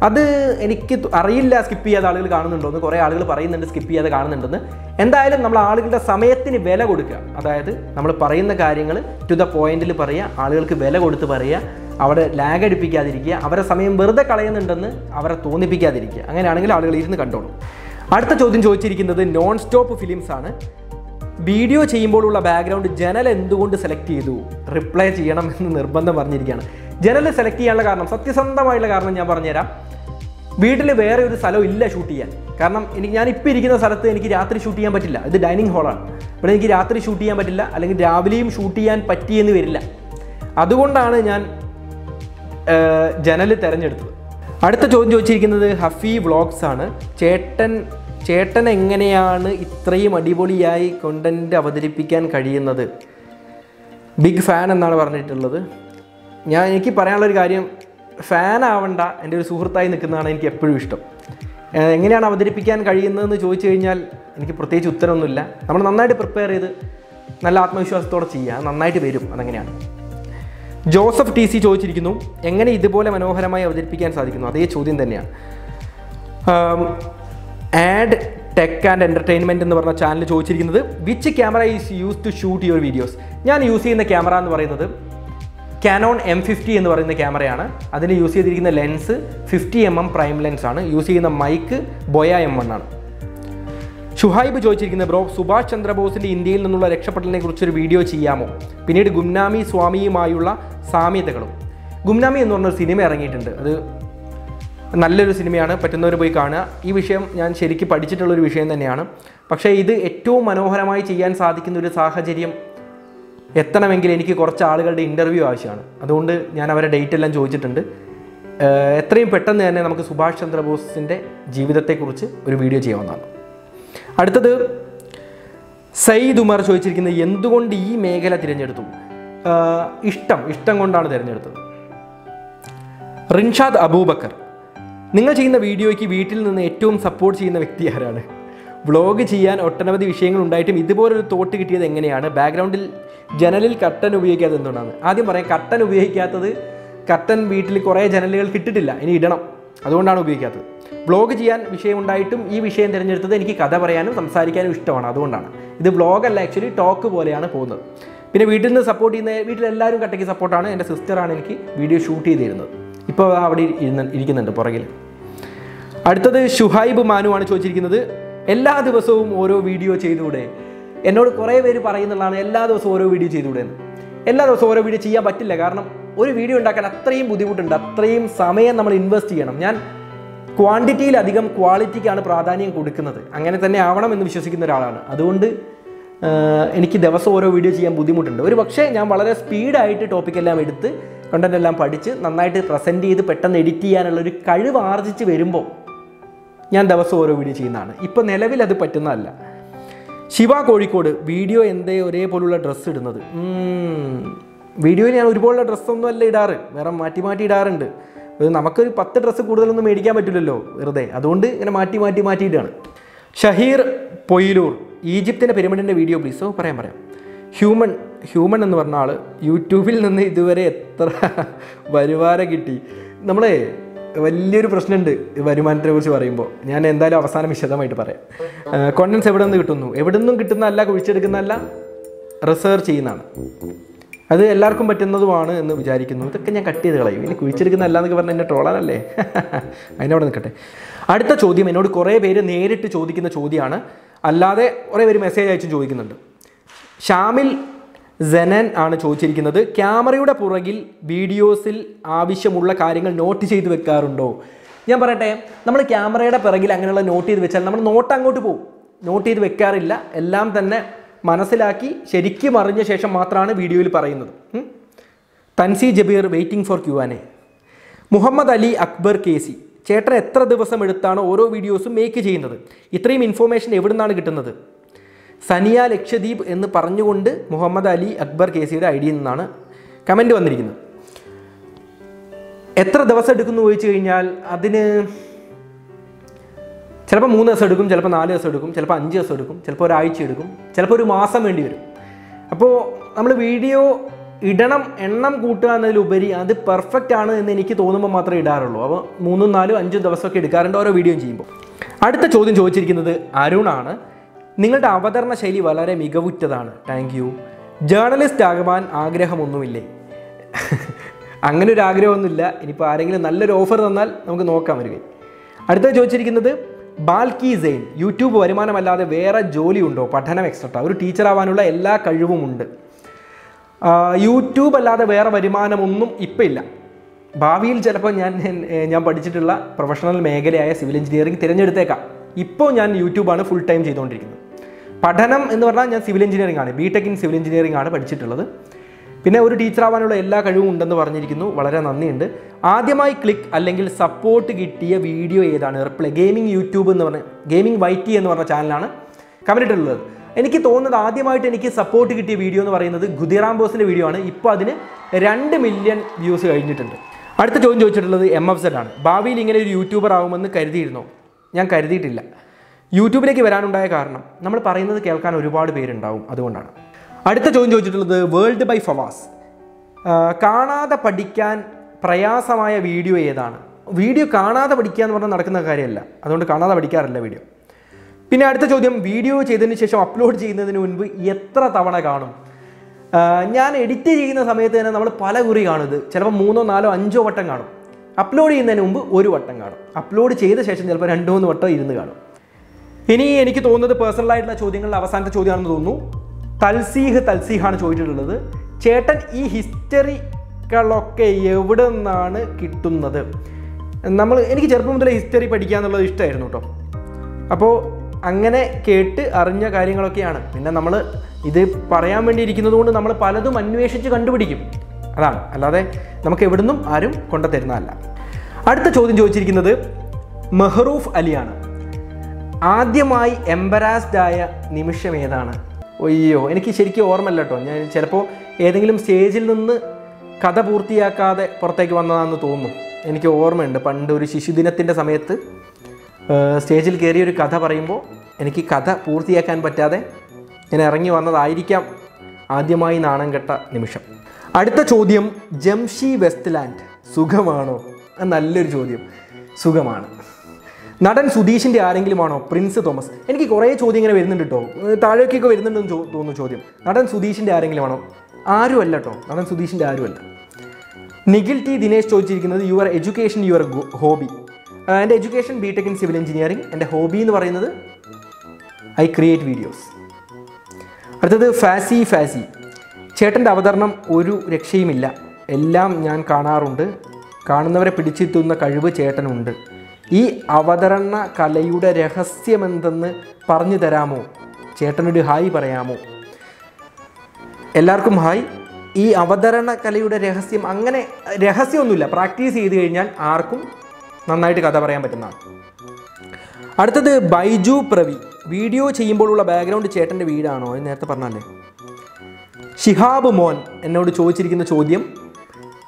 അത് എനിക്ക് അറിയില്ല സ്കിപ്പ് ചെയ്യാതെ ആളുകൾ കാണുന്നുണ്ടോ എന്ന്. കുറേ ആളുകൾ പറയുന്നുണ്ട് സ്കിപ്പ് ചെയ്യാതെ കാണുന്നുണ്ടെന്ന്. എന്തായാലും നമ്മൾ ആളുകളുടെ സമയത്തിന് വില കൊടുക്കുക. അതായത് നമ്മൾ പറയുന്ന കാര്യങ്ങൾ ടു ദ പോയിന്റിൽ പറയുക ആളുകൾക്ക് വില കൊടുത്ത് പറയുക അവിടെ ലാഗ് അടിപ്പിക്കാതിരിക്കുക അവരെ സമയം വെറുതെ കളയുന്നുണ്ടെന്ന് അവരെ തോന്നിപ്പിക്കാതിരിക്കുക. അങ്ങനെയാണെങ്കിൽ ആളുകൾ ഇരുന്ന് കണ്ടോളും. അടുത്ത ചോദ്യം ചോദിച്ചിരിക്കുന്നത് നോൺ സ്റ്റോപ്പ് ഫിലിംസ് ആണ്. വീഡിയോ ചെയ്യുമ്പോഴുള്ള ബാക്ക്ഗ്രൗണ്ട് ജനൽ എന്തുകൊണ്ട് സെലക്ട് ചെയ്തു? റിപ്ലൈ ചെയ്യണം എന്ന് നിർബന്ധം പറഞ്ഞിരിക്കുകയാണ്. ജനൽ സെലക്ട് ചെയ്യാനുള്ള കാരണം സത്യസന്ധമായുള്ള കാരണം ഞാൻ പറഞ്ഞുതരാം. വീട്ടിൽ വേറെ ഒരു സ്ഥലം ഇല്ല ഷൂട്ട് ചെയ്യാൻ. കാരണം എനിക്ക് ഞാൻ ഇപ്പോൾ ഇരിക്കുന്ന സ്ഥലത്ത് എനിക്ക് രാത്രി ഷൂട്ട് ചെയ്യാൻ പറ്റില്ല. ഇത് ഡൈനിങ് ഹാളാണ് ഇവിടെ എനിക്ക് രാത്രി ഷൂട്ട് ചെയ്യാൻ പറ്റില്ല. അല്ലെങ്കിൽ രാവിലെയും ഷൂട്ട് ചെയ്യാൻ പറ്റിയെന്ന് വരില്ല. അതുകൊണ്ടാണ് ഞാൻ ജനൽ തിരഞ്ഞെടുത്തത്. അടുത്ത ചോദ്യം ചോദിച്ചിരിക്കുന്നത് ഹഫി വ്ളോഗ്സ് ആണ്. ചേട്ടൻ ചേട്ടൻ എങ്ങനെയാണ് ഇത്രയും അടിപൊളിയായി കണ്ടന്റ് അവതരിപ്പിക്കാൻ കഴിയുന്നത്? ബിഗ് ഫാൻ എന്നാണ് പറഞ്ഞിട്ടുള്ളത്. ഞാൻ എനിക്ക് പറയാനുള്ളൊരു കാര്യം ഫാൻ ആവണ്ട എന്റെ ഒരു സുഹൃത്തായി നിൽക്കുന്നതാണ് എനിക്ക് എപ്പോഴും ഇഷ്ടം. എങ്ങനെയാണ് അവതരിപ്പിക്കാൻ കഴിയുന്നതെന്ന് ചോദിച്ചു കഴിഞ്ഞാൽ എനിക്ക് പ്രത്യേകിച്ച് ഉത്തരമൊന്നുമില്ല. നമ്മൾ നന്നായിട്ട് പ്രിപ്പയർ ചെയ്ത് നല്ല ആത്മവിശ്വാസത്തോടെ ചെയ്യുക. നന്നായിട്ട് വരും. അതങ്ങനെയാണ്. ജോസഫ് ടി സി ചോദിച്ചിരിക്കുന്നു എങ്ങനെ ഇതുപോലെ മനോഹരമായി അവതരിപ്പിക്കാൻ സാധിക്കുന്നു? അതേ ചോദ്യം തന്നെയാണ്. ആഡ് ടെക് ആൻഡ് എന്റർടൈൻമെന്റ് എന്ന് പറഞ്ഞ ചാനൽ ചോദിച്ചിരിക്കുന്നത് which camera is use to shoot your videos ഞാൻ യൂസ് ചെയ്യുന്ന ക്യാമറ എന്ന് പറയുന്നത് കാനോൺ എം ഫിഫ്റ്റി എന്ന് പറയുന്ന ക്യാമറയാണ് അതിന് യൂസ് ചെയ്തിരിക്കുന്ന lens fifty M M prime lens ആണ്. യൂസ് ചെയ്യുന്ന മൈക്ക് ബൊയ എം വൺ ആണ്. ഷുഹൈബ് ചോദിച്ചിരിക്കുന്നത് ബ്രോ സുഭാഷ് ചന്ദ്രബോസിന്റെ ഇന്ത്യയിൽ നിന്നുള്ള രക്ഷപ്പെടലിനെ കുറിച്ചൊരു വീഡിയോ ചെയ്യാമോ? പിന്നീട് ഗുംനാമി സ്വാമിയുമായുള്ള സാമ്യതകളും. ഗുംനാമി എന്ന് പറഞ്ഞൊരു സിനിമ ഇറങ്ങിയിട്ടുണ്ട്. അത് നല്ലൊരു സിനിമയാണ്. പറ്റുന്നവർ പോയി കാണുക. ഈ വിഷയം ഞാൻ ശരിക്കും പഠിച്ചിട്ടുള്ളൊരു വിഷയം തന്നെയാണ്. പക്ഷേ ഇത് ഏറ്റവും മനോഹരമായി ചെയ്യാൻ സാധിക്കുന്ന ഒരു സാഹചര്യം എത്തണമെങ്കിൽ എനിക്ക് കുറച്ച് ആളുകളുടെ ഇന്റർവ്യൂ ആവശ്യമാണ്. അതുകൊണ്ട് ഞാൻ അവരെ ഡേറ്റ് എല്ലാം ചോദിച്ചിട്ടുണ്ട്. എത്രയും പെട്ടെന്ന് തന്നെ നമുക്ക് സുഭാഷ് ചന്ദ്രബോസിന്റെ ജീവിതത്തെക്കുറിച്ച് ഒരു വീഡിയോ ചെയ്യാവുന്നതാണ്. അടുത്തത് സയ്യിദ് ഉമർ ചോദിച്ചിരിക്കുന്നത് എന്തുകൊണ്ട് ഈ മേഖല തിരഞ്ഞെടുത്തു? ഇഷ്ടം ഇഷ്ടം കൊണ്ടാണ് തിരഞ്ഞെടുത്തത്. റിൻഷാദ് അബൂബക്കർ. നിങ്ങൾ ചെയ്യുന്ന വീഡിയോയ്ക്ക് വീട്ടിൽ നിന്ന് ഏറ്റവും സപ്പോർട്ട് ചെയ്യുന്ന വ്യക്തി ആരാണ്? വ്ളോഗ് ചെയ്യാൻ ഒട്ടനവധി വിഷയങ്ങൾ ഉണ്ടായിട്ടും ഇതുപോലൊരു തോട്ട് കിട്ടിയത് എങ്ങനെയാണ്? ബാക്ക്ഗ്രൗണ്ടിൽ ജനലിൽ കട്ടൻ ഉപയോഗിക്കാത്തത് എന്തുകൊണ്ടാണ്? ആദ്യം പറയാം കട്ടൻ ഉപയോഗിക്കാത്തത് കട്ടൻ വീട്ടിൽ കുറേ ജനലുകൾ കിട്ടിട്ടില്ല ഇനി ഇടണം. അതുകൊണ്ടാണ് ഉപയോഗിക്കാത്തത്. വ്ളോഗ് ചെയ്യാൻ വിഷയമുണ്ടായിട്ടും ഈ വിഷയം തിരഞ്ഞെടുത്തത് എനിക്ക് കഥ പറയാനും സംസാരിക്കാനും ഇഷ്ടമാണ്. അതുകൊണ്ടാണ്. ഇത് വ്ളോഗല്ല ആക്ച്വലി ടോക്ക് പോലെയാണ് പോകുന്നത്. പിന്നെ വീട്ടിൽ നിന്ന് സപ്പോർട്ട് ചെയ്യുന്ന വീട്ടിലെല്ലാവരും കട്ടയ്ക്ക് സപ്പോർട്ടാണ് എന്റെ സിസ്റ്ററാണ് എനിക്ക് വീഡിയോ ഷൂട്ട് ചെയ്ത് തരുന്നത് ഇപ്പോൾ അവിടെ ഇരുന്ന് ഇരിക്കുന്നുണ്ട് പുറകിൽ അടുത്തത് ഷുഹൈബ് മാനുവാണ് ചോദിച്ചിരിക്കുന്നത്. എല്ലാ ദിവസവും ഓരോ വീഡിയോ ചെയ്തുകൂടെ? എന്നോട് കുറേ പേര് പറയുന്നുള്ളതാണ് എല്ലാ ദിവസവും ഓരോ വീഡിയോ ചെയ്തുകൂടെ എന്ന് എല്ലാ ദിവസവും ഓരോ വീഡിയോ ചെയ്യാൻ പറ്റില്ല. കാരണം ഒരു വീഡിയോ ഉണ്ടാക്കാൻ അത്രയും ബുദ്ധിമുട്ടുണ്ട്. അത്രയും സമയം നമ്മൾ ഇൻവെസ്റ്റ് ചെയ്യണം. ഞാൻ ക്വാണ്ടിറ്റിയിലധികം ക്വാളിറ്റിക്കാണ് പ്രാധാന്യം കൊടുക്കുന്നത്. അങ്ങനെ തന്നെ ആവണം എന്ന് വിശ്വസിക്കുന്ന ഒരാളാണ്. അതുകൊണ്ട് എനിക്ക് ദിവസം ഓരോ വീഡിയോ ചെയ്യാൻ ബുദ്ധിമുട്ടുണ്ട്. ഒരു പക്ഷേ ഞാൻ വളരെ സ്പീഡായിട്ട് ടോപ്പിക്കെല്ലാം എടുത്ത് കണ്ടന്റ് എല്ലാം പഠിച്ച് നന്നായിട്ട് പ്രസന്റ് ചെയ്ത് പെട്ടെന്ന് എഡിറ്റ് ചെയ്യാനുള്ള ഒരു കഴിവ് ആർജിച്ച് വരുമ്പോൾ ഞാൻ ദിവസം ഓരോ വീഡിയോ ചെയ്യുന്നതാണ്. ഇപ്പോൾ നിലവിൽ അത് പറ്റുന്നതല്ല. ശിവ കോഴിക്കോട് വീഡിയോ എന്തേ ഒരേപോലുള്ള ഡ്രസ്സ് ഇടുന്നത്? വീഡിയോയിൽ ഞാൻ ഒരുപോലുള്ള ഡ്രസ്സൊന്നും അല്ല ഇടാറ്. വേറെ മാറ്റി മാറ്റി ഇടാറുണ്ട്. നമുക്കൊരു പത്ത് ഡ്രസ്സ് കൂടുതലൊന്നും മേടിക്കാൻ പറ്റില്ലല്ലോ വെറുതെ. അതുകൊണ്ട് ഇങ്ങനെ മാറ്റി മാറ്റി മാറ്റിയിട്ടാണ്. ഷഹീർ പൊയിലൂർ ഈജിപ്തിന്റെ പിരമിഡിന്റെ വീഡിയോ പ്ലീസ് പറയാൻ പറയാം ഹ്യൂമൻ ഹ്യൂമൻ എന്ന് പറഞ്ഞ ആൾ യൂട്യൂബിൽ നിന്ന് ഇതുവരെ എത്ര വരുമാനം കിട്ടി. നമ്മളെ വലിയൊരു പ്രശ്നമുണ്ട് വരുമാനത്തിനെ കുറിച്ച് പറയുമ്പോൾ. ഞാൻ എന്തായാലും അവസാനം വിശദമായിട്ട് പറയാം. കോണ്ടൻസ് എവിടെ നിന്ന് കിട്ടുന്നു? എവിടെ നിന്നും കിട്ടുന്നതല്ല കുഴിച്ചെടുക്കുന്നതല്ല റിസർച്ച് ചെയ്യുന്നതാണ്. അത് എല്ലാവർക്കും പറ്റുന്നതുമാണ് എന്ന് വിചാരിക്കുന്നു. ഇതൊക്കെ ഞാൻ കട്ട് ചെയ്ത് കളയും. ഇനി കുഴിച്ചെടുക്കുന്ന അല്ലാന്നൊക്കെ പറഞ്ഞാൽ എന്നെ ട്രോളാനല്ലേ അതിനവിടെ നിൽക്കട്ടെ. അടുത്ത ചോദ്യം എന്നോട് കുറേ പേര് നേരിട്ട് ചോദിക്കുന്ന ചോദ്യമാണ്. അല്ലാതെ കുറേ പേര് മെസ്സേജ് അയച്ചും ചോദിക്കുന്നുണ്ട്. ഷാമിൽ സെനൻ ആണ് ചോദിച്ചിരിക്കുന്നത് ക്യാമറയുടെ പുറകിൽ വീഡിയോസിൽ ആവശ്യമുള്ള കാര്യങ്ങൾ നോട്ട് ചെയ്ത് വെക്കാറുണ്ടോ? ഞാൻ പറയട്ടെ നമ്മൾ ക്യാമറയുടെ പിറകിൽ അങ്ങനെയുള്ള നോട്ട് ചെയ്ത് വെച്ചാൽ നമ്മൾ നോട്ട് അങ്ങോട്ട് പോകും നോട്ട് ചെയ്ത് വെക്കാറില്ല. എല്ലാം തന്നെ മനസ്സിലാക്കി ശരിക്കും അറിഞ്ഞ ശേഷം മാത്രമാണ് വീഡിയോയിൽ പറയുന്നത്. Tansi Jabir waiting for Q and A. Muhammad Ali Akbar K C. ചേട്ടൻ എത്ര ദിവസം എടുത്താണ് ഓരോ വീഡിയോസും മേക്ക് ചെയ്യുന്നത്? ഇത്രയും ഇൻഫോർമേഷൻ എവിടെ നിന്നാണ് കിട്ടുന്നത്? സനിയ ലക്ഷദ്വീപ് എന്ന് പറഞ്ഞുകൊണ്ട് മുഹമ്മദ് അലി അക്ബർ കെ സിയുടെ ഐഡിയിൽ നിന്നാണ് കമന്റ് വന്നിരിക്കുന്നത്. എത്ര ദിവസം എടുക്കുന്നു ചോദിച്ചു കഴിഞ്ഞാൽ അതിന് ചിലപ്പോൾ മൂന്ന് ദിവസം എടുക്കും ചിലപ്പോൾ നാല് ദിവസം എടുക്കും ചിലപ്പോൾ അഞ്ച് ദിവസം എടുക്കും ചിലപ്പോൾ ഒരാഴ്ച എടുക്കും ചിലപ്പോൾ ഒരു മാസം വേണ്ടി വരും. അപ്പോൾ നമ്മൾ വീഡിയോ ഇടണം എണ്ണം കൂട്ടുക എന്നതിലുപരി അത് പെർഫെക്റ്റ് ആണ് എന്ന് എനിക്ക് തോന്നുമ്പോൾ മാത്രമേ ഇടാറുള്ളൂ. അപ്പോൾ മൂന്നും നാലും അഞ്ചും ദിവസമൊക്കെ എടുക്കാറുണ്ട് ഓരോ വീഡിയോയും ചെയ്യുമ്പോൾ. അടുത്ത ചോദ്യം ചോദിച്ചിരിക്കുന്നത് അരുണാണ്. നിങ്ങളുടെ അവതരണ ശൈലി വളരെ മികവുറ്റതാണ്. താങ്ക് യു ജേർണലിസ്റ്റ് ആകുവാൻ ആഗ്രഹമൊന്നുമില്ലേ? അങ്ങനെ ഒരു ആഗ്രഹമൊന്നുമില്ല. ഇനിയിപ്പോൾ ആരെങ്കിലും നല്ലൊരു ഓഫർ തന്നാൽ നമുക്ക് നോക്കാം വരുവേ അടുത്ത ചോദിച്ചിരിക്കുന്നത് ബാൽക്കി സെയിൻ യൂട്യൂബ് വരുമാനമല്ലാതെ വേറെ ജോലിയുണ്ടോ? പഠനം എക്സെട്ര ഒരു ടീച്ചറാവാനുള്ള എല്ലാ കഴിവുമുണ്ട്. യൂട്യൂബ് അല്ലാതെ വേറെ വരുമാനമൊന്നും ഇപ്പം ഇല്ല. ഭാവിയിൽ ചിലപ്പോൾ ഞാൻ ഞാൻ പഠിച്ചിട്ടുള്ള പ്രൊഫഷണൽ മേഖലയായ സിവിൽ എഞ്ചിനീയറിംഗ് തിരഞ്ഞെടുത്തേക്കാം. ഇപ്പോൾ ഞാൻ യൂട്യൂബാണ് ഫുൾ ടൈം ചെയ്തുകൊണ്ടിരിക്കുന്നത് പഠനം എന്ന് പറഞ്ഞാൽ ഞാൻ സിവിൽ എഞ്ചിനീയറിംഗ് ആണ്. B tech in civil engineering ആണ് പഠിച്ചിട്ടുള്ളത്. പിന്നെ ഒരു ടീച്ചർ ആവാനുള്ള എല്ലാ കഴിവും ഉണ്ടെന്ന് പറഞ്ഞിരിക്കുന്നു. വളരെ നന്ദിയുണ്ട്. ആദ്യമായി ക്ലിക്ക് അല്ലെങ്കിൽ സപ്പോർട്ട് കിട്ടിയ വീഡിയോ ഏതാണ്? റിപ്ലൈ ഗെയിമിംഗ് യൂട്യൂബ് എന്ന് പറഞ്ഞ ഗെയിമിംഗ് വൈറ്റി എന്ന് പറഞ്ഞ ചാനലാണ് കമന്റ് ഇട്ടിട്ടുള്ളത് എനിക്ക് തോന്നുന്നത് ആദ്യമായിട്ട് എനിക്ക് സപ്പോർട്ട് കിട്ടിയ വീഡിയോ എന്ന് പറയുന്നത് ഗുദിറാം ബോസിന്റെ വീഡിയോ ആണ്. ഇപ്പോൾ അതിന് രണ്ട് മില്യൺ വ്യൂസ് കഴിഞ്ഞിട്ടുണ്ട്. അടുത്ത ചോദ്യം ചോദിച്ചിട്ടുള്ളത് എം എഫ് സെഡ് ആണ്. ഭാവിയിൽ ഇങ്ങനെ ഒരു യൂട്യൂബർ ആകുമെന്ന് കരുതിയിരുന്നോ? ഞാൻ കരുതിയിട്ടില്ല. യൂട്യൂബിലേക്ക് വരാനുണ്ടായ കാരണം നമ്മൾ പറയുന്നത് കേൾക്കാൻ ഒരുപാട് പേരുണ്ടാവും. അതുകൊണ്ടാണ്. അടുത്ത ചോദ്യം ചോദിച്ചിട്ടുള്ളത് വേൾഡ് ബൈ ഫവാസ് കാണാതെ പഠിക്കാൻ പ്രയാസമായ വീഡിയോ ഏതാണ്? വീഡിയോ കാണാതെ പഠിക്കുക എന്ന് പറഞ്ഞാൽ നടക്കുന്ന കാര്യമല്ല. അതുകൊണ്ട് കാണാതെ പഠിക്കാറില്ല വീഡിയോ. പിന്നെ അടുത്ത ചോദ്യം വീഡിയോ ചെയ്തതിന് ശേഷം അപ്ലോഡ് ചെയ്യുന്നതിന് മുൻപ് എത്ര തവണ കാണും? ഞാൻ എഡിറ്റ് ചെയ്യുന്ന സമയത്ത് തന്നെ നമ്മൾ പല കുറി കാണുന്നത് ചിലപ്പോൾ മൂന്നോ നാലോ അഞ്ചോ വട്ടം കാണും. അപ്ലോഡ് ചെയ്യുന്നതിന് മുമ്പ് ഒരു വട്ടം കാണും. അപ്ലോഡ് ചെയ്ത ശേഷം ചിലപ്പോൾ രണ്ടോ മൂന്ന് വട്ടം ഇരുന്ന് കാണും. ഇനി എനിക്ക് തോന്നുന്നത് പേഴ്സണലായിട്ടുള്ള ചോദ്യങ്ങളിൽ അവസാനത്തെ ചോദ്യമാണെന്ന് തോന്നുന്നു. തൽസീഹ് തൽസീഹാണ് ചോദിച്ചിട്ടുള്ളത്. ചേട്ടൻ ഈ ഹിസ്റ്ററികളൊക്കെ എവിടെ നിന്നാണ് കിട്ടുന്നത്? നമ്മൾ എനിക്ക് ചെറുപ്പം മുതലേ ഹിസ്റ്ററി പഠിക്കുക എന്നുള്ളത് ഇഷ്ടമായിരുന്നു കേട്ടോ. അപ്പോൾ അങ്ങനെ കേട്ട് അറിഞ്ഞ കാര്യങ്ങളൊക്കെയാണ്. പിന്നെ നമ്മൾ ഇത് പറയാൻ വേണ്ടി ഇരിക്കുന്നത് കൊണ്ട് നമ്മൾ പലതും അന്വേഷിച്ച് കണ്ടുപിടിക്കും. അതാണ്. അല്ലാതെ നമുക്ക് എവിടുന്നും ആരും കൊണ്ടുതരുന്നതല്ല. അടുത്ത ചോദ്യം ചോദിച്ചിരിക്കുന്നത് മെഹറൂഫ് അലിയാണ്. ആദ്യമായി എംബറാസ്ഡ് ആയ നിമിഷം ഏതാണ്? ഒയ്യോ എനിക്ക് ശരിക്കും ഓർമ്മയില്ല കേട്ടോ ഞാൻ ചിലപ്പോൾ ഏതെങ്കിലും സ്റ്റേജിൽ നിന്ന് കഥ പൂർത്തിയാക്കാതെ പുറത്തേക്ക് വന്നതാണെന്ന് തോന്നുന്നു എനിക്ക് ഓർമ്മയുണ്ട്. പണ്ട് ഒരു ശിശുദിനത്തിന്റെ സമയത്ത് സ്റ്റേജിൽ കയറി ഒരു കഥ പറയുമ്പോൾ എനിക്ക് കഥ പൂർത്തിയാക്കാൻ പറ്റാതെ ഞാൻ ഇറങ്ങി വന്നതായിരിക്കാം ആദ്യമായി നാണം കെട്ട നിമിഷം. അടുത്ത ചോദ്യം ജംഷി വെസ്റ്റ്ലാൻഡ് സുഖമാണോ? നല്ലൊരു ചോദ്യം. സുഖമാണ്. നടൻ സുധീഷിന്റെ ആരെങ്കിലുമാണോ പ്രിൻസ് തോമസ്? എനിക്ക് കുറേ ചോദ്യം ഇങ്ങനെ വരുന്നുണ്ട് കേട്ടോ താഴേക്കൊക്കെ വരുന്നുണ്ടെന്ന് തോന്നുന്നു ചോദ്യം. നടൻ സുധീഷിന്റെ ആരെങ്കിലുമാണോ? ആരുമല്ല കേട്ടോ നടൻ സുധീഷിന്റെ ആരുമല്ല. നിഖിൽ ടി ദിനേശ് ചോദിച്ചിരിക്കുന്നത് യുവർ എഡ്യൂക്കേഷൻ യുവർ ഹോബി. എന്റെ education B tech in civil engineering. എന്റെ ഹോബി എന്ന് പറയുന്നത് ഐ ക്രിയേറ്റ് വീഡിയോസ്. അടുത്തത് ഫാസി ഫാസി. ചേട്ടന്റെ അവതരണം ഒരു രക്ഷയുമില്ല. എല്ലാം ഞാൻ കാണാറുണ്ട്. കാണുന്നവരെ പിടിച്ചെത്തുന്ന കഴിവ് ചേട്ടനുണ്ട്. ഈ അവതരണ കലയുടെ രഹസ്യമെന്തെന്ന് പറഞ്ഞു തരാമോ? ചേട്ടനൊരു ഹായ് പറയാമോ? എല്ലാവർക്കും ഹായ്. ഈ അവതരണ കലയുടെ രഹസ്യം അങ്ങനെ രഹസ്യമൊന്നുമില്ല. പ്രാക്ടീസ് ചെയ്ത് കഴിഞ്ഞാൽ ആർക്കും നന്നായിട്ട് കഥ പറയാൻ പറ്റുന്നതാണ് അടുത്തത് ബൈജു പ്രവി. വീഡിയോ ചെയ്യുമ്പോഴുള്ള ബാക്ക്ഗ്രൗണ്ട് ചേട്ടന്റെ വീടാണോ? എന്ന് നേരത്തെ പറഞ്ഞല്ലേ ഷിഹാബ് മോൻ എന്നോട് ചോദിച്ചിരിക്കുന്ന ചോദ്യം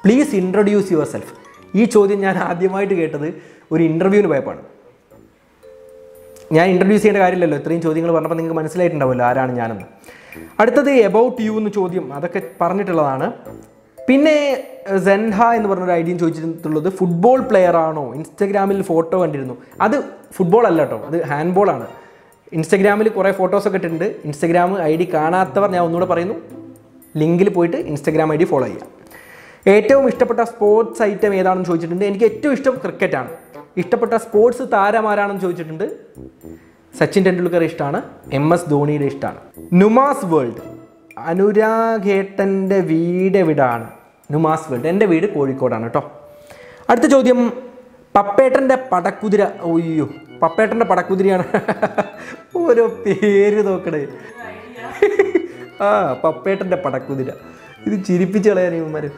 പ്ലീസ് ഇൻട്രൊഡ്യൂസ് യുവർ സെൽഫ് ഈ ചോദ്യം ഞാൻ ആദ്യമായിട്ട് കേട്ടത് ഒരു ഇന്റർവ്യൂവിന് പോയപ്പോൾ ഞാൻ ഇൻട്രൊഡ്യൂസ് ചെയ്യേണ്ട കാര്യമില്ലല്ലോ ഇത്രയും ചോദ്യങ്ങൾ പറഞ്ഞപ്പോൾ നിങ്ങൾക്ക് മനസ്സിലായിട്ടുണ്ടാവുമല്ലോ ആരാണ് ഞാനെന്ന്. അടുത്തത് എബൌട്ട് യു എന്ന് ചോദ്യം അതൊക്കെ പറഞ്ഞിട്ടുള്ളതാണ്. പിന്നെ സെൻഹ എന്ന് പറഞ്ഞൊരു ഐഡിയും ചോദിച്ചിട്ടുള്ളത് ഫുട്ബോൾ പ്ലെയർ ആണോ? ഇൻസ്റ്റഗ്രാമിൽ ഫോട്ടോ കണ്ടിരുന്നു. അത് ഫുട്ബോൾ അല്ല കേട്ടോ അത് ഹാൻഡ്ബോൾ ആണ്. ഇൻസ്റ്റഗ്രാമിൽ കുറേ ഫോട്ടോസൊക്കെ ഇട്ടിട്ടുണ്ട്. ഇൻസ്റ്റഗ്രാം ഐ ഡി കാണാത്തവർ ഞാൻ ഒന്നുകൂടെ പറയുന്നു. ലിങ്കിൽ പോയിട്ട് ഇൻസ്റ്റഗ്രാം ഐ ഡി ഫോളോ ചെയ്യുക. ഏറ്റവും ഇഷ്ടപ്പെട്ട സ്പോർട്സ് ഐറ്റം ഏതാണെന്ന് ചോദിച്ചിട്ടുണ്ട്. എനിക്ക് ഏറ്റവും ഇഷ്ടം ക്രിക്കറ്റാണ് ഇഷ്ടപ്പെട്ട സ്പോർട്സ് താരമാരാണെന്ന് ചോദിച്ചിട്ടുണ്ട്. സച്ചിൻ ടെണ്ടുൽക്കർ ഇഷ്ടമാണ്. എം എസ് ധോണിയുടെ ഇഷ്ടമാണ്. നുമാസ് വേൾഡ് അനുരാഘേട്ടന്റെ വീട് എവിടാണ്? നുമാസ് വേൾഡ് എന്റെ വീട് കോഴിക്കോടാണ് കേട്ടോ. അടുത്ത ചോദ്യം. പപ്പേട്ടന്റെ പടക്കുതിര. ഒയ്യോ പപ്പേട്ടന്റെ പടക്കുതിരയാണ്. ഓരോ പേര് നോക്കണേ. ആ പപ്പേട്ടന്റെ പടക്കുതിര. ഇത് ചിരിപ്പിച്ച് കളയാൻ ഇവന്മാർ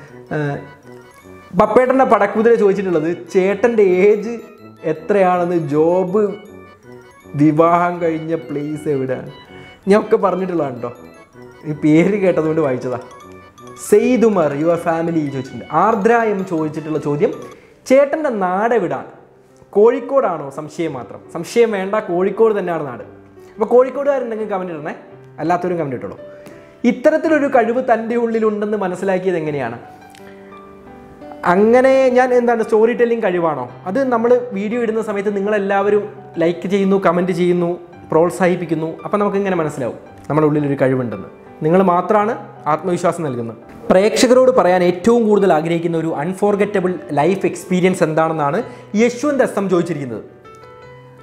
പപ്പേട്ടന്റെ പടക്കുതിര ചോദിച്ചിട്ടുള്ളത് ചേട്ടന്റെ ഏജ് എത്രയാണെന്ന് ജോബ് വിവാഹം കഴിഞ്ഞ പ്ലേസ് എവിടെയാണ്? ഞാൻ ഒക്കെ പറഞ്ഞിട്ടുള്ളതാണ് കേട്ടോ. ഈ പേര് കേട്ടതുകൊണ്ട് വായിച്ചതാ. സെയ്തുമർ യുവർ ഫാമിലി ചോദിച്ചിട്ടുണ്ട്. ആർദ്ര എം ചോദിച്ചിട്ടുള്ള ചോദ്യം ചേട്ടന്റെ നാട് എവിടാണ്? കോഴിക്കോടാണോ? സംശയം മാത്രം. സംശയം വേണ്ട കോഴിക്കോട് തന്നെയാണ് നാട്. അപ്പോൾ കോഴിക്കോടുകാരുണ്ടെങ്കിൽ കമന്റ് ഇടണേ? അല്ലാത്തവരും കമന്റ് ഇട്ടോളൂ. ഇത്തരത്തിലൊരു കഴിവ് തന്റെ ഉള്ളിലുണ്ടെന്ന് മനസ്സിലാക്കിയത് എങ്ങനെയാണ്? അങ്ങനെ ഞാൻ എന്താണ് സ്റ്റോറി ടെല്ലിംഗ് കഴിവാണോ? അത് നമ്മൾ വീഡിയോ ഇടുന്ന സമയത്ത് നിങ്ങളെല്ലാവരും ലൈക്ക് ചെയ്യുന്നു കമന്റ് ചെയ്യുന്നു പ്രോത്സാഹിപ്പിക്കുന്നു. അപ്പം നമുക്കിങ്ങനെ മനസ്സിലാവും. നമ്മുടെ ഉള്ളിലൊരു കഴിവുണ്ടെന്ന്. നിങ്ങൾ മാത്രമാണ് ആത്മവിശ്വാസം നൽകുന്നത്. പ്രേക്ഷകരോട് പറയാൻ ഏറ്റവും കൂടുതൽ ആഗ്രഹിക്കുന്ന ഒരു അൺഫോർഗറ്റബിൾ ലൈഫ് എക്സ്പീരിയൻസ് എന്താണെന്നാണ് യശ്വന്ത് എം ചോദിച്ചിരിക്കുന്നത്.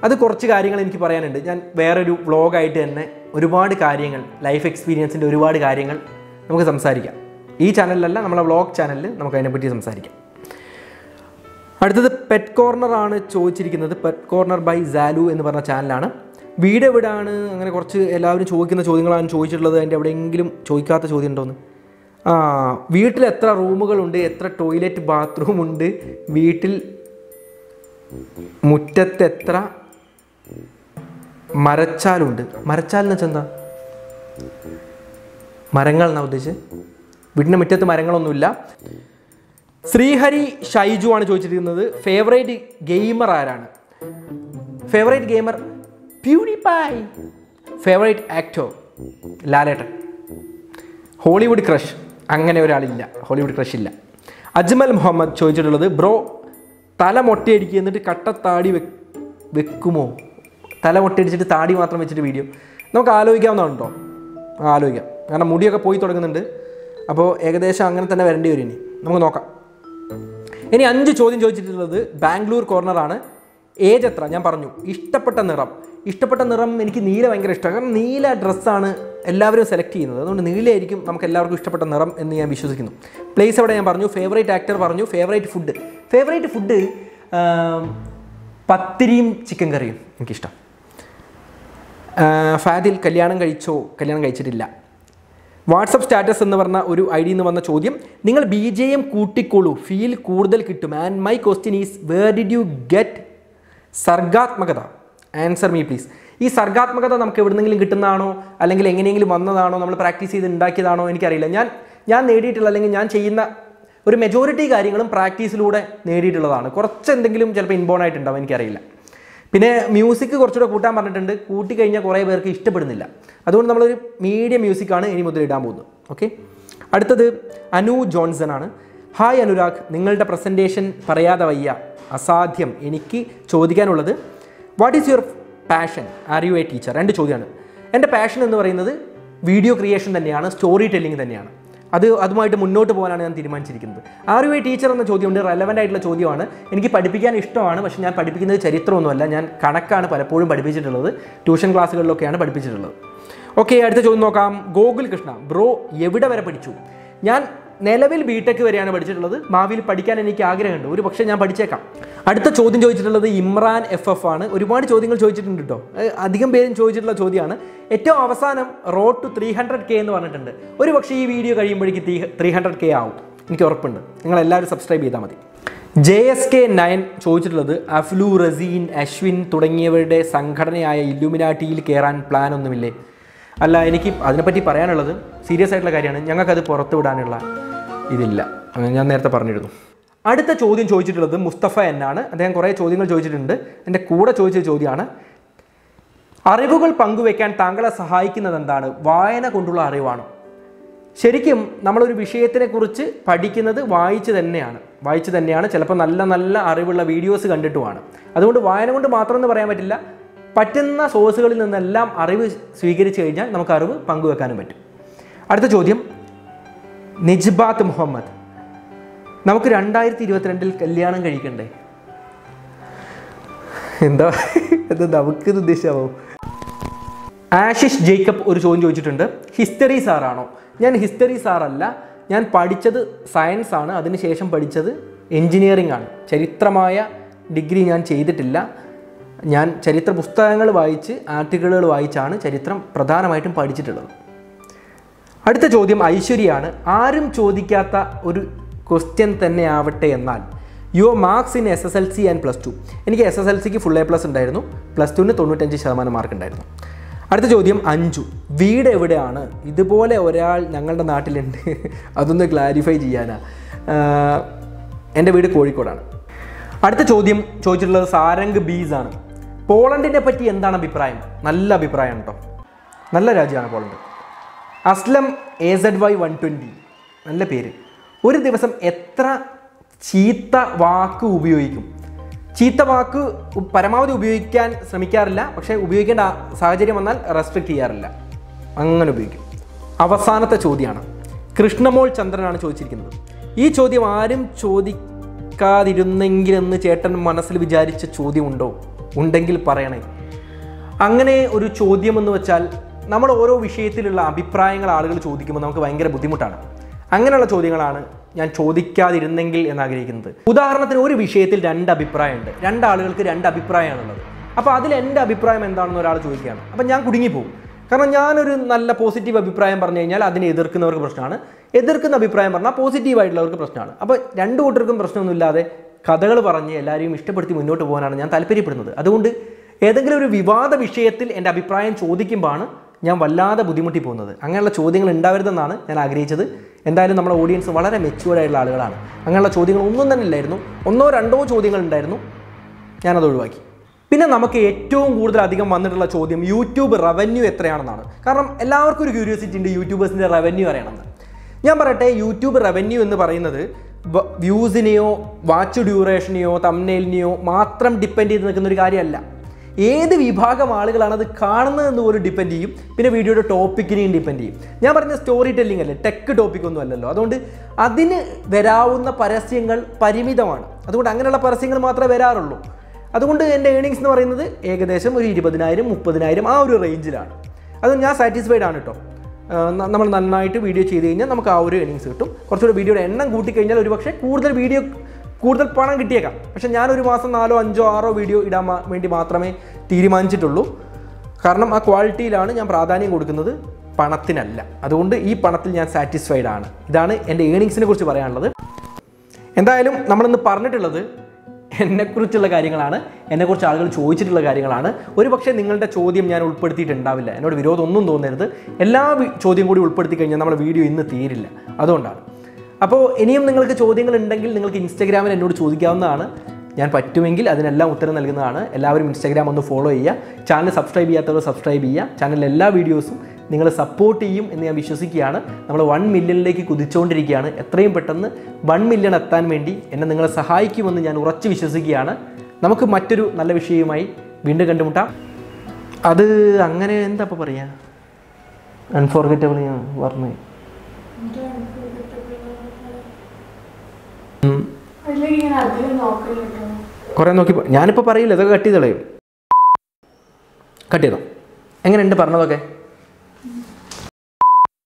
അത് കുറച്ച് കാര്യങ്ങൾ എനിക്ക് പറയാനുണ്ട്. ഞാൻ വേറൊരു വ്ളോഗായിട്ട് തന്നെ ഒരുപാട് കാര്യങ്ങൾ ലൈഫ് എക്സ്പീരിയൻസിന്റെ ഒരുപാട് കാര്യങ്ങൾ നമുക്ക് സംസാരിക്കാം. ഈ ചാനലിലല്ല നമ്മളെ വ്ളോഗ് ചാനലിൽ നമുക്ക് അതിനെപ്പറ്റി സംസാരിക്കാം. അടുത്തത് പെറ്റ് കോർണർ ആണ് ചോദിച്ചിരിക്കുന്നത്. പെറ്റ് കോർണർ ബൈ സാലു എന്ന് പറഞ്ഞ ചാനലാണ്. വീട് എവിടെയാണ് അങ്ങനെ കുറച്ച് എല്ലാവരും ചോദിക്കുന്ന ചോദ്യങ്ങളാണ് ചോദിച്ചിട്ടുള്ളത്. അതിന്റെ എവിടെയെങ്കിലും ചോദിക്കാത്ത ചോദ്യം ഉണ്ടോയെന്ന് ആ വീട്ടിൽ എത്ര റൂമുകളുണ്ട് എത്ര ടോയ്ലറ്റ് ബാത്റൂം ഉണ്ട്? വീട്ടിൽ മുറ്റത്ത് എത്ര മരച്ചാലുണ്ട്? മരച്ചാലെന്ന് വെച്ചാൽ എന്താ? മരങ്ങൾ എന്നാ ഉദ്ദേശിച്ചത്? വീടിന്റെ മുറ്റത്ത് മരങ്ങളൊന്നുമില്ല. ശ്രീഹരി ഷൈജു ആണ് ചോദിച്ചിരിക്കുന്നത് ഫേവറേറ്റ് ഗെയിമർ ആരാണ്? Favourite gamer Purify favourite actor ലാലേട്ടൻ. ഹോളിവുഡ് ക്രഷ് അങ്ങനെ ഒരാളില്ല. ഹോളിവുഡ് ക്രഷ് ഇല്ല. അജ്മൽ മുഹമ്മദ് ചോദിച്ചിട്ടുള്ളത് ബ്രോ തല മൊട്ടയടിക്കുക എന്നിട്ട് കട്ടത്താടി വെ വെക്കുമോ? തല മൊട്ടയടിച്ചിട്ട് താടി മാത്രം വെച്ചിട്ട് വീഡിയോ. നമുക്ക് ആലോചിക്കാവുന്നതാണ് കേട്ടോ ആലോചിക്കാം. കാരണം മുടിയൊക്കെ പോയി തുടങ്ങുന്നുണ്ട്. അപ്പോൾ ഏകദേശം അങ്ങനെ തന്നെ വരേണ്ടി വരും ഇനി. നമുക്ക് നോക്കാം. ഇനി അഞ്ച് ചോദ്യം ചോദിച്ചിട്ടുള്ളത് ബാംഗ്ലൂർ കോർണറാണ് ഏജ് എത്ര? ഞാൻ പറഞ്ഞു. ഇഷ്ടപ്പെട്ട നിറം. ഇഷ്ടപ്പെട്ട നിറം എനിക്ക് നീല ഭയങ്കര ഇഷ്ടമാണ്. കാരണം നീല ഡ്രസ്സാണ് എല്ലാവരും സെലക്ട് ചെയ്യുന്നത്. അതുകൊണ്ട് നീലയായിരിക്കും നമുക്ക് എല്ലാവർക്കും ഇഷ്ടപ്പെട്ട നിറം എന്ന് ഞാൻ വിശ്വസിക്കുന്നു. പ്ലേസ് എവിടെ ഞാൻ പറഞ്ഞു? ഫേവറേറ്റ് ആക്ടർ പറഞ്ഞു. ഫേവറേറ്റ് ഫുഡ് ഫേവറേറ്റ് ഫുഡ് പത്തിരിയും ചിക്കൻ കറിയും എനിക്കിഷ്ടം. ഫാദിൽ കല്യാണം കഴിച്ചോ? കല്യാണം കഴിച്ചിട്ടില്ല. വാട്സപ്പ് സ്റ്റാറ്റസ് എന്ന് പറഞ്ഞ ഒരു ഐ ഡിയിൽ നിന്ന് വന്ന ചോദ്യം. നിങ്ങൾ ബി ജെ എം കൂട്ടിക്കോളൂ ഫീൽ കൂടുതൽ കിട്ടും. And my question is where did you get സർഗാത്മകത? Answer me please ഈ സർഗാത്മകത നമുക്ക് എവിടെന്നെങ്കിലും കിട്ടുന്നതാണോ? അല്ലെങ്കിൽ എങ്ങനെയെങ്കിലും വന്നതാണോ? നമ്മൾ പ്രാക്ടീസ് ചെയ്ത് ഉണ്ടാക്കിയതാണോ? എനിക്കറിയില്ല. ഞാൻ ഞാൻ നേടിയിട്ടുള്ള അല്ലെങ്കിൽ ഞാൻ ചെയ്യുന്ന ഒരു മെജോറിറ്റി കാര്യങ്ങളും പ്രാക്ടീസിലൂടെ നേടിയിട്ടുള്ളതാണ്. കുറച്ച് എന്തെങ്കിലും ചിലപ്പോൾ ഇൻബോൺ ആയിട്ടുണ്ടാവും. എനിക്കറിയില്ല. പിന്നെ മ്യൂസിക് കുറച്ചുകൂടെ കൂട്ടാൻ പറഞ്ഞിട്ടുണ്ട്. കൂട്ടി കഴിഞ്ഞാൽ കുറേ പേർക്ക് ഇഷ്ടപ്പെടുന്നില്ല. അതുകൊണ്ട് നമ്മളൊരു മീഡിയം മ്യൂസിക്കാണ് ഇനി മുതൽ ഇടാൻ പോകുന്നത്. ഓക്കെ അടുത്തത് അനു ജോൺസൺ ആണ്. ഹായ് അനുരാഗ്. നിങ്ങളുടെ പ്രസന്റേഷൻ പറയാതെ വയ്യ. അസാധ്യം. എനിക്ക് ചോദിക്കാനുള്ളത് what is your passion are you a teacher രണ്ട് ചോദ്യമാണ്. എന്റെ പാഷൻ എന്ന് പറയുന്നത് വീഡിയോ ക്രിയേഷൻ തന്നെയാണ് സ്റ്റോറി ടെല്ലിംഗ് തന്നെയാണ്. അത് അതുമായിട്ട് മുന്നോട്ട് പോകാനാണ് ഞാൻ തീരുമാനിച്ചിരിക്കുന്നത്. ആർ യു എ ടീച്ചർ എന്ന ചോദ്യമുണ്ട് റെലവന്റ് ആയിട്ടുള്ള ചോദ്യമാണ്. എനിക്ക് പഠിപ്പിക്കാൻ ഇഷ്ടമാണ് പക്ഷേ ഞാൻ പഠിപ്പിക്കുന്നത് ചരിത്രമൊന്നുമല്ല. ഞാൻ കണക്കാണ് പലപ്പോഴും പഠിപ്പിച്ചിട്ടുള്ളത്. ട്യൂഷൻ ക്ലാസ്സുകളിലൊക്കെയാണ് പഠിപ്പിച്ചിട്ടുള്ളത്. ഓക്കെ അടുത്ത ചോദ്യം നോക്കാം. ഗോകുൽ കൃഷ്ണ ബ്രോ എവിടെ വരെ പഠിച്ചു? ഞാൻ നിലവിൽ ബി ടെക് വരെയാണ് പഠിച്ചിട്ടുള്ളത്. ഭാവിയിൽ പഠിക്കാൻ എനിക്ക് ആഗ്രഹമുണ്ട്. ഒരു പക്ഷേ ഞാൻ പഠിച്ചേക്കാം. അടുത്ത ചോദ്യം ചോദിച്ചിട്ടുള്ളത് ഇമ്രാൻ എഫ് എഫ് ആണ്. ഒരുപാട് ചോദ്യങ്ങൾ ചോദിച്ചിട്ടുണ്ട് കേട്ടോ അധികം പേരും ചോദിച്ചിട്ടുള്ള ചോദ്യമാണ്. ഏറ്റവും അവസാനം road to three hundred K എന്ന് പറഞ്ഞിട്ടുണ്ട്. ഒരു പക്ഷേ ഈ വീഡിയോ കഴിയുമ്പോഴേക്ക് ത്രീ ത്രീ ഹൺഡ്രഡ് കെ ആവും. എനിക്ക് ഉറപ്പുണ്ട്. നിങ്ങൾ എല്ലാവരും സബ്സ്ക്രൈബ് ചെയ്താൽ മതി. ജെ എസ് കെ നയൻ ചോദിച്ചിട്ടുള്ളത് അഫ്ലു റസീൻ അശ്വിൻ തുടങ്ങിയവരുടെ സംഘടനയായ ഇല്ലുമിനാട്ടിയിൽ കയറാൻ പ്ലാൻ ഒന്നുമില്ലേ? അല്ല എനിക്ക് അതിനെപ്പറ്റി പറയാനുള്ളത് സീരിയസ് ആയിട്ടുള്ള കാര്യമാണ്. ഞങ്ങൾക്കത് പുറത്തു വിടാനുള്ള ഇതില്ല. ഞാൻ നേരത്തെ പറഞ്ഞിരുന്നു. അടുത്ത ചോദ്യം ചോദിച്ചിട്ടുള്ളത് മുസ്തഫ എന്നാണ്. അദ്ദേഹം കുറേ ചോദ്യങ്ങൾ ചോദിച്ചിട്ടുണ്ട്. എന്റെ കൂടെ ചോദിച്ച ചോദ്യമാണ്. അറിവുകൾ പങ്കുവെക്കാൻ താങ്കളെ സഹായിക്കുന്നത് എന്താണ് വായന കൊണ്ടുള്ള അറിവാണ്. ശരിക്കും നമ്മളൊരു വിഷയത്തിനെക്കുറിച്ച് പഠിക്കുന്നത് വായിച്ച് തന്നെയാണ്. വായിച്ച് തന്നെയാണ്. ചിലപ്പോൾ നല്ല നല്ല അറിവുള്ള വീഡിയോസ് കണ്ടിട്ടുമാണ്. അതുകൊണ്ട് വായന കൊണ്ട് മാത്രം എന്ന് പറയാൻ പറ്റില്ല. പറ്റുന്ന സോഴ്സുകളിൽ നിന്നെല്ലാം അറിവ് സ്വീകരിച്ചു കഴിഞ്ഞാൽ നമുക്ക് അറിവ് പങ്കുവെക്കാനും പറ്റും. അടുത്ത ചോദ്യം. നിജ്ബാത്ത് മുഹമ്മദ്. നമുക്ക് രണ്ടായിരത്തി ഇരുപത്തിരണ്ടിൽ കല്യാണം കഴിക്കണ്ടേ? എന്താ? എന്താ നമുക്ക് ഉദ്ദേശമാവും ആഷിഷ് ജേക്കബ് ഒരു ചോദ്യം ചോദിച്ചിട്ടുണ്ട്. ഹിസ്റ്ററി സാറാണോ? ഞാൻ ഹിസ്റ്ററി സാറല്ല. ഞാൻ പഠിച്ചത് സയൻസ് ആണ്. അതിനുശേഷം പഠിച്ചത് എൻജിനീയറിംഗ് ആണ്. ചരിത്രമായ ഡിഗ്രി ഞാൻ ചെയ്തിട്ടില്ല. ഞാൻ ചരിത്ര പുസ്തകങ്ങൾ വായിച്ച് ആർട്ടിക്കിളുകൾ വായിച്ചാണ് ചരിത്രം പ്രധാനമായിട്ടും പഠിച്ചിട്ടുള്ളത്. അടുത്ത ചോദ്യം ഐശ്വര്യയാണ് ആരും ചോദിക്കാത്ത ഒരു ക്വസ്റ്റ്യൻ തന്നെ ആവട്ടെ എന്നാൽ. Your marks in S S L C and plus two എനിക്ക് എസ് എസ് എൽ സിക്ക് ഫുൾ എ പ്ലസ് ഉണ്ടായിരുന്നു. പ്ലസ് ടുവിന് തൊണ്ണൂറ്റഞ്ച് ശതമാനം മാർക്ക് ഉണ്ടായിരുന്നു. അടുത്ത ചോദ്യം അഞ്ചു. വീട് എവിടെയാണ്? ഇതുപോലെ ഒരാൾ ഞങ്ങളുടെ നാട്ടിലുണ്ട്. അതൊന്ന് ക്ലാരിഫൈ ചെയ്യാനാ. എന്റെ വീട് കോഴിക്കോടാണ്. അടുത്ത ചോദ്യം ചോദിച്ചിട്ടുള്ളത് സാരംഗ് ബീസ് ആണ്. പോളണ്ടിനെ പറ്റി എന്താണ് അഭിപ്രായം? നല്ല അഭിപ്രായം കേട്ടോ നല്ല രാജ്യമാണ് Poland. Aslam A Z Y one twenty നല്ല പേര്. ഒരു ദിവസം എത്ര ചീത്ത വാക്ക് ഉപയോഗിക്കും? ചീത്ത വാക്ക് പരമാവധി ഉപയോഗിക്കാൻ ശ്രമിക്കാറില്ല. പക്ഷേ ഉപയോഗിക്കേണ്ട സാഹചര്യം വന്നാൽ റെസ്ട്രിക്റ്റ് ചെയ്യാറില്ല. അങ്ങനെ ഉപയോഗിക്കും. അവസാനത്തെ ചോദ്യമാണ് കൃഷ്ണമോൾ ചന്ദ്രനാണ് ചോദിച്ചിരിക്കുന്നത്. ഈ ചോദ്യം ആരും ചോദിക്കാതിരുന്നെങ്കിലെന്ന് ചേട്ടൻ മനസ്സിൽ വിചാരിച്ച ചോദ്യമുണ്ടോ ഉണ്ടെങ്കിൽ പറയണേ. അങ്ങനെ ഒരു ചോദ്യമെന്ന് വെച്ചാൽ നമ്മൾ ഓരോ വിഷയത്തിലുള്ള അഭിപ്രായങ്ങൾ ആളുകൾ ചോദിക്കുമ്പോൾ നമുക്ക് ഭയങ്കര ബുദ്ധിമുട്ടാണ്. അങ്ങനെയുള്ള ചോദ്യങ്ങളാണ് ഞാൻ ചോദിക്കാതിരുന്നെങ്കിൽ എന്നാഗ്രഹിക്കുന്നത്. ഉദാഹരണത്തിന് ഒരു വിഷയത്തിൽ രണ്ട് അഭിപ്രായമുണ്ട്. രണ്ടാളുകൾക്ക് രണ്ട് അഭിപ്രായമാണുള്ളത്. അപ്പോൾ അതിൽ എന്റെ അഭിപ്രായം എന്താണെന്ന് ഒരാൾ ചോദിക്കുകയാണ്. അപ്പം ഞാൻ കുടുങ്ങിപ്പോകും കാരണം ഞാനൊരു നല്ല പോസിറ്റീവ് അഭിപ്രായം പറഞ്ഞു കഴിഞ്ഞാൽ അതിനെ എതിർക്കുന്നവർക്ക് പ്രശ്നമാണ്. എതിർക്കുന്ന അഭിപ്രായം പറഞ്ഞാൽ പോസിറ്റീവ് ആയിട്ടുള്ളവർക്ക് പ്രശ്നമാണ്. അപ്പോൾ രണ്ടു കൂട്ടർക്കും പ്രശ്നമൊന്നുമില്ലാതെ കഥകൾ പറഞ്ഞ് എല്ലാവരെയും ഇഷ്ടപ്പെടുത്തി മുന്നോട്ട് പോകാനാണ് ഞാൻ താല്പര്യപ്പെടുന്നത്. അതുകൊണ്ട് ഏതെങ്കിലും ഒരു വിവാദ വിഷയത്തിൽ എന്റെ അഭിപ്രായം ചോദിക്കുമ്പോഴാണ് ഞാൻ വല്ലാതെ ബുദ്ധിമുട്ടി പോകുന്നത്. അങ്ങനെയുള്ള ചോദ്യങ്ങൾ ഉണ്ടാവരുതെന്നാണ് ഞാൻ ആഗ്രഹിച്ചത്. എന്തായാലും നമ്മുടെ ഓഡിയൻസ് വളരെ മെച്യൂർഡ് ആയിട്ടുള്ള ആളുകളാണ്. അങ്ങനെയുള്ള ചോദ്യങ്ങൾ ഒന്നും തന്നെ ഇല്ലായിരുന്നു. ഒന്നോ രണ്ടോ ചോദ്യങ്ങൾ ഉണ്ടായിരുന്നു. ഞാനത് ഒഴിവാക്കി. പിന്നെ നമുക്ക് ഏറ്റവും കൂടുതൽ അധികം വന്നിട്ടുള്ള ചോദ്യം യൂട്യൂബ് റവന്യൂ എത്രയാണെന്നാണ്. കാരണം എല്ലാവർക്കും ഒരു ക്യൂരിയോസിറ്റി ഉണ്ട് യൂട്യൂബേഴ്സിന്റെ റവന്യൂ അറിയണമെന്ന്. ഞാൻ പറയട്ടെ യൂട്യൂബ് റവന്യൂ എന്ന് പറയുന്നത് വ്യൂസിനെയോ വാച്ച് ഡ്യൂറേഷനെയോ തമ്നെയിലിനെയോ മാത്രം ഡിപ്പെൻഡ് ചെയ്ത് നിൽക്കുന്ന ഒരു കാര്യമല്ല. ഏത് വിഭാഗം ആളുകളാണ് അത് കാണുന്നത് എന്ന് പോലും ഡിപ്പെൻഡ് ചെയ്യും. പിന്നെ വീഡിയോയുടെ ടോപ്പിക്കിനെയും ഡിപ്പെൻഡ് ചെയ്യും. ഞാൻ പറഞ്ഞ സ്റ്റോറി ടെല്ലിംഗ് അല്ലേ? ടെക് ടോപ്പിക് ഒന്നും അല്ലല്ലോ. അതുകൊണ്ട് അതിന് വരാവുന്ന പരസ്യങ്ങൾ പരിമിതമാണ്. അതുകൊണ്ട് അങ്ങനെയുള്ള പരസ്യങ്ങൾ മാത്രമേ വരാറുള്ളൂ. അതുകൊണ്ട് എന്റെ ഏണിങ്സ് എന്ന് പറയുന്നത് ഏകദേശം ഒരു ഇരുപതിനായിരം മുപ്പതിനായിരം ആ ഒരു റേഞ്ചിലാണ് അത് ഞാൻ സാറ്റിസ്ഫൈഡ് ആണ് കേട്ടോ നമ്മൾ നന്നായിട്ട് വീഡിയോ ചെയ്ത് കഴിഞ്ഞാൽ നമുക്ക് ആ ഒരു ഏണിങ്സ് കിട്ടും. കുറച്ചുകൂടി വീഡിയോയുടെ എണ്ണം കൂട്ടിക്കഴിഞ്ഞാൽ ഒരു പക്ഷേ കൂടുതൽ വീഡിയോ കൂടുതൽ പണം കിട്ടിയേക്കാം. പക്ഷേ ഞാൻ ഒരു മാസം നാലോ അഞ്ചോ ആറോ വീഡിയോ ഇടാൻ വേണ്ടി മാത്രമേ തീരുമാനിച്ചിട്ടുള്ളൂ. കാരണം ആ ക്വാളിറ്റിയിലാണ് ഞാൻ പ്രാധാന്യം കൊടുക്കുന്നത് പണത്തിനല്ല. അതുകൊണ്ട് ഈ പണത്തിൽ ഞാൻ സാറ്റിസ്ഫൈഡ് ആണ്. ഇതാണ് എന്റെ ഏണിങ്സിനെ കുറിച്ച് പറയാനുള്ളത്. എന്തായാലും നമ്മളിന്ന് പറഞ്ഞിട്ടുള്ളത് എന്നെക്കുറിച്ചുള്ള കാര്യങ്ങളാണ്. എന്നെക്കുറിച്ച് ആളുകൾ ചോദിച്ചിട്ടുള്ള കാര്യങ്ങളാണ്. ഒരു പക്ഷേ നിങ്ങളുടെ ചോദ്യം ഞാൻ ഉൾപ്പെടുത്തിയിട്ടുണ്ടാവില്ല. എന്നോട് വിരോധം ഒന്നും തോന്നരുത്. എല്ലാ ചോദ്യം കൂടി ഉൾപ്പെടുത്തി കഴിഞ്ഞാൽ നമ്മുടെ വീഡിയോ ഇന്ന് തീരില്ല. അതുകൊണ്ടാണ്. അപ്പോൾ ഇനിയും നിങ്ങൾക്ക് ചോദ്യങ്ങൾ ഉണ്ടെങ്കിൽ നിങ്ങൾക്ക് ഇൻസ്റ്റാഗ്രാമിൽ എന്നോട് ചോദിക്കാവുന്നതാണ്. ഞാൻ പറ്റുമെങ്കിൽ അതിനെല്ലാം ഉത്തരം നൽകുന്നതാണ്. എല്ലാവരും ഇൻസ്റ്റാഗ്രാം ഒന്ന് ഫോളോ ചെയ്യുക. ചാനൽ സബ്സ്ക്രൈബ് ചെയ്യാത്തവർ സബ്സ്ക്രൈബ് ചെയ്യുക. ചാനലിലെ എല്ലാ വീഡിയോസും നിങ്ങൾ സപ്പോർട്ട് ചെയ്യും എന്ന് ഞാൻ വിശ്വസിക്കുകയാണ്. നമ്മൾ വൺ മില്യണിലേക്ക് കുതിച്ചുകൊണ്ടിരിക്കുകയാണ്. എത്രയും പെട്ടെന്ന് വൺ മില്യൺ എത്താൻ വേണ്ടി എന്നെ നിങ്ങളെ സഹായിക്കുമെന്ന് ഞാൻ ഉറച്ചു വിശ്വസിക്കുകയാണ്. നമുക്ക് മറ്റൊരു നല്ല വിഷയവുമായി വീണ്ടും കണ്ടുമുട്ടാം. അത് അങ്ങനെ എന്താ ഇപ്പോൾ പറയുക അൺഫോർഗറ്റബിൾ ഞാൻ പറഞ്ഞു. കുറേ നോക്കി ഞാനിപ്പോൾ പറയില്ല ഇതൊക്കെ കട്ട് ചെയ്ത് കളയും. കട്ട് ചെയ്തോ? എങ്ങനെയുണ്ട് പറഞ്ഞതൊക്കെ?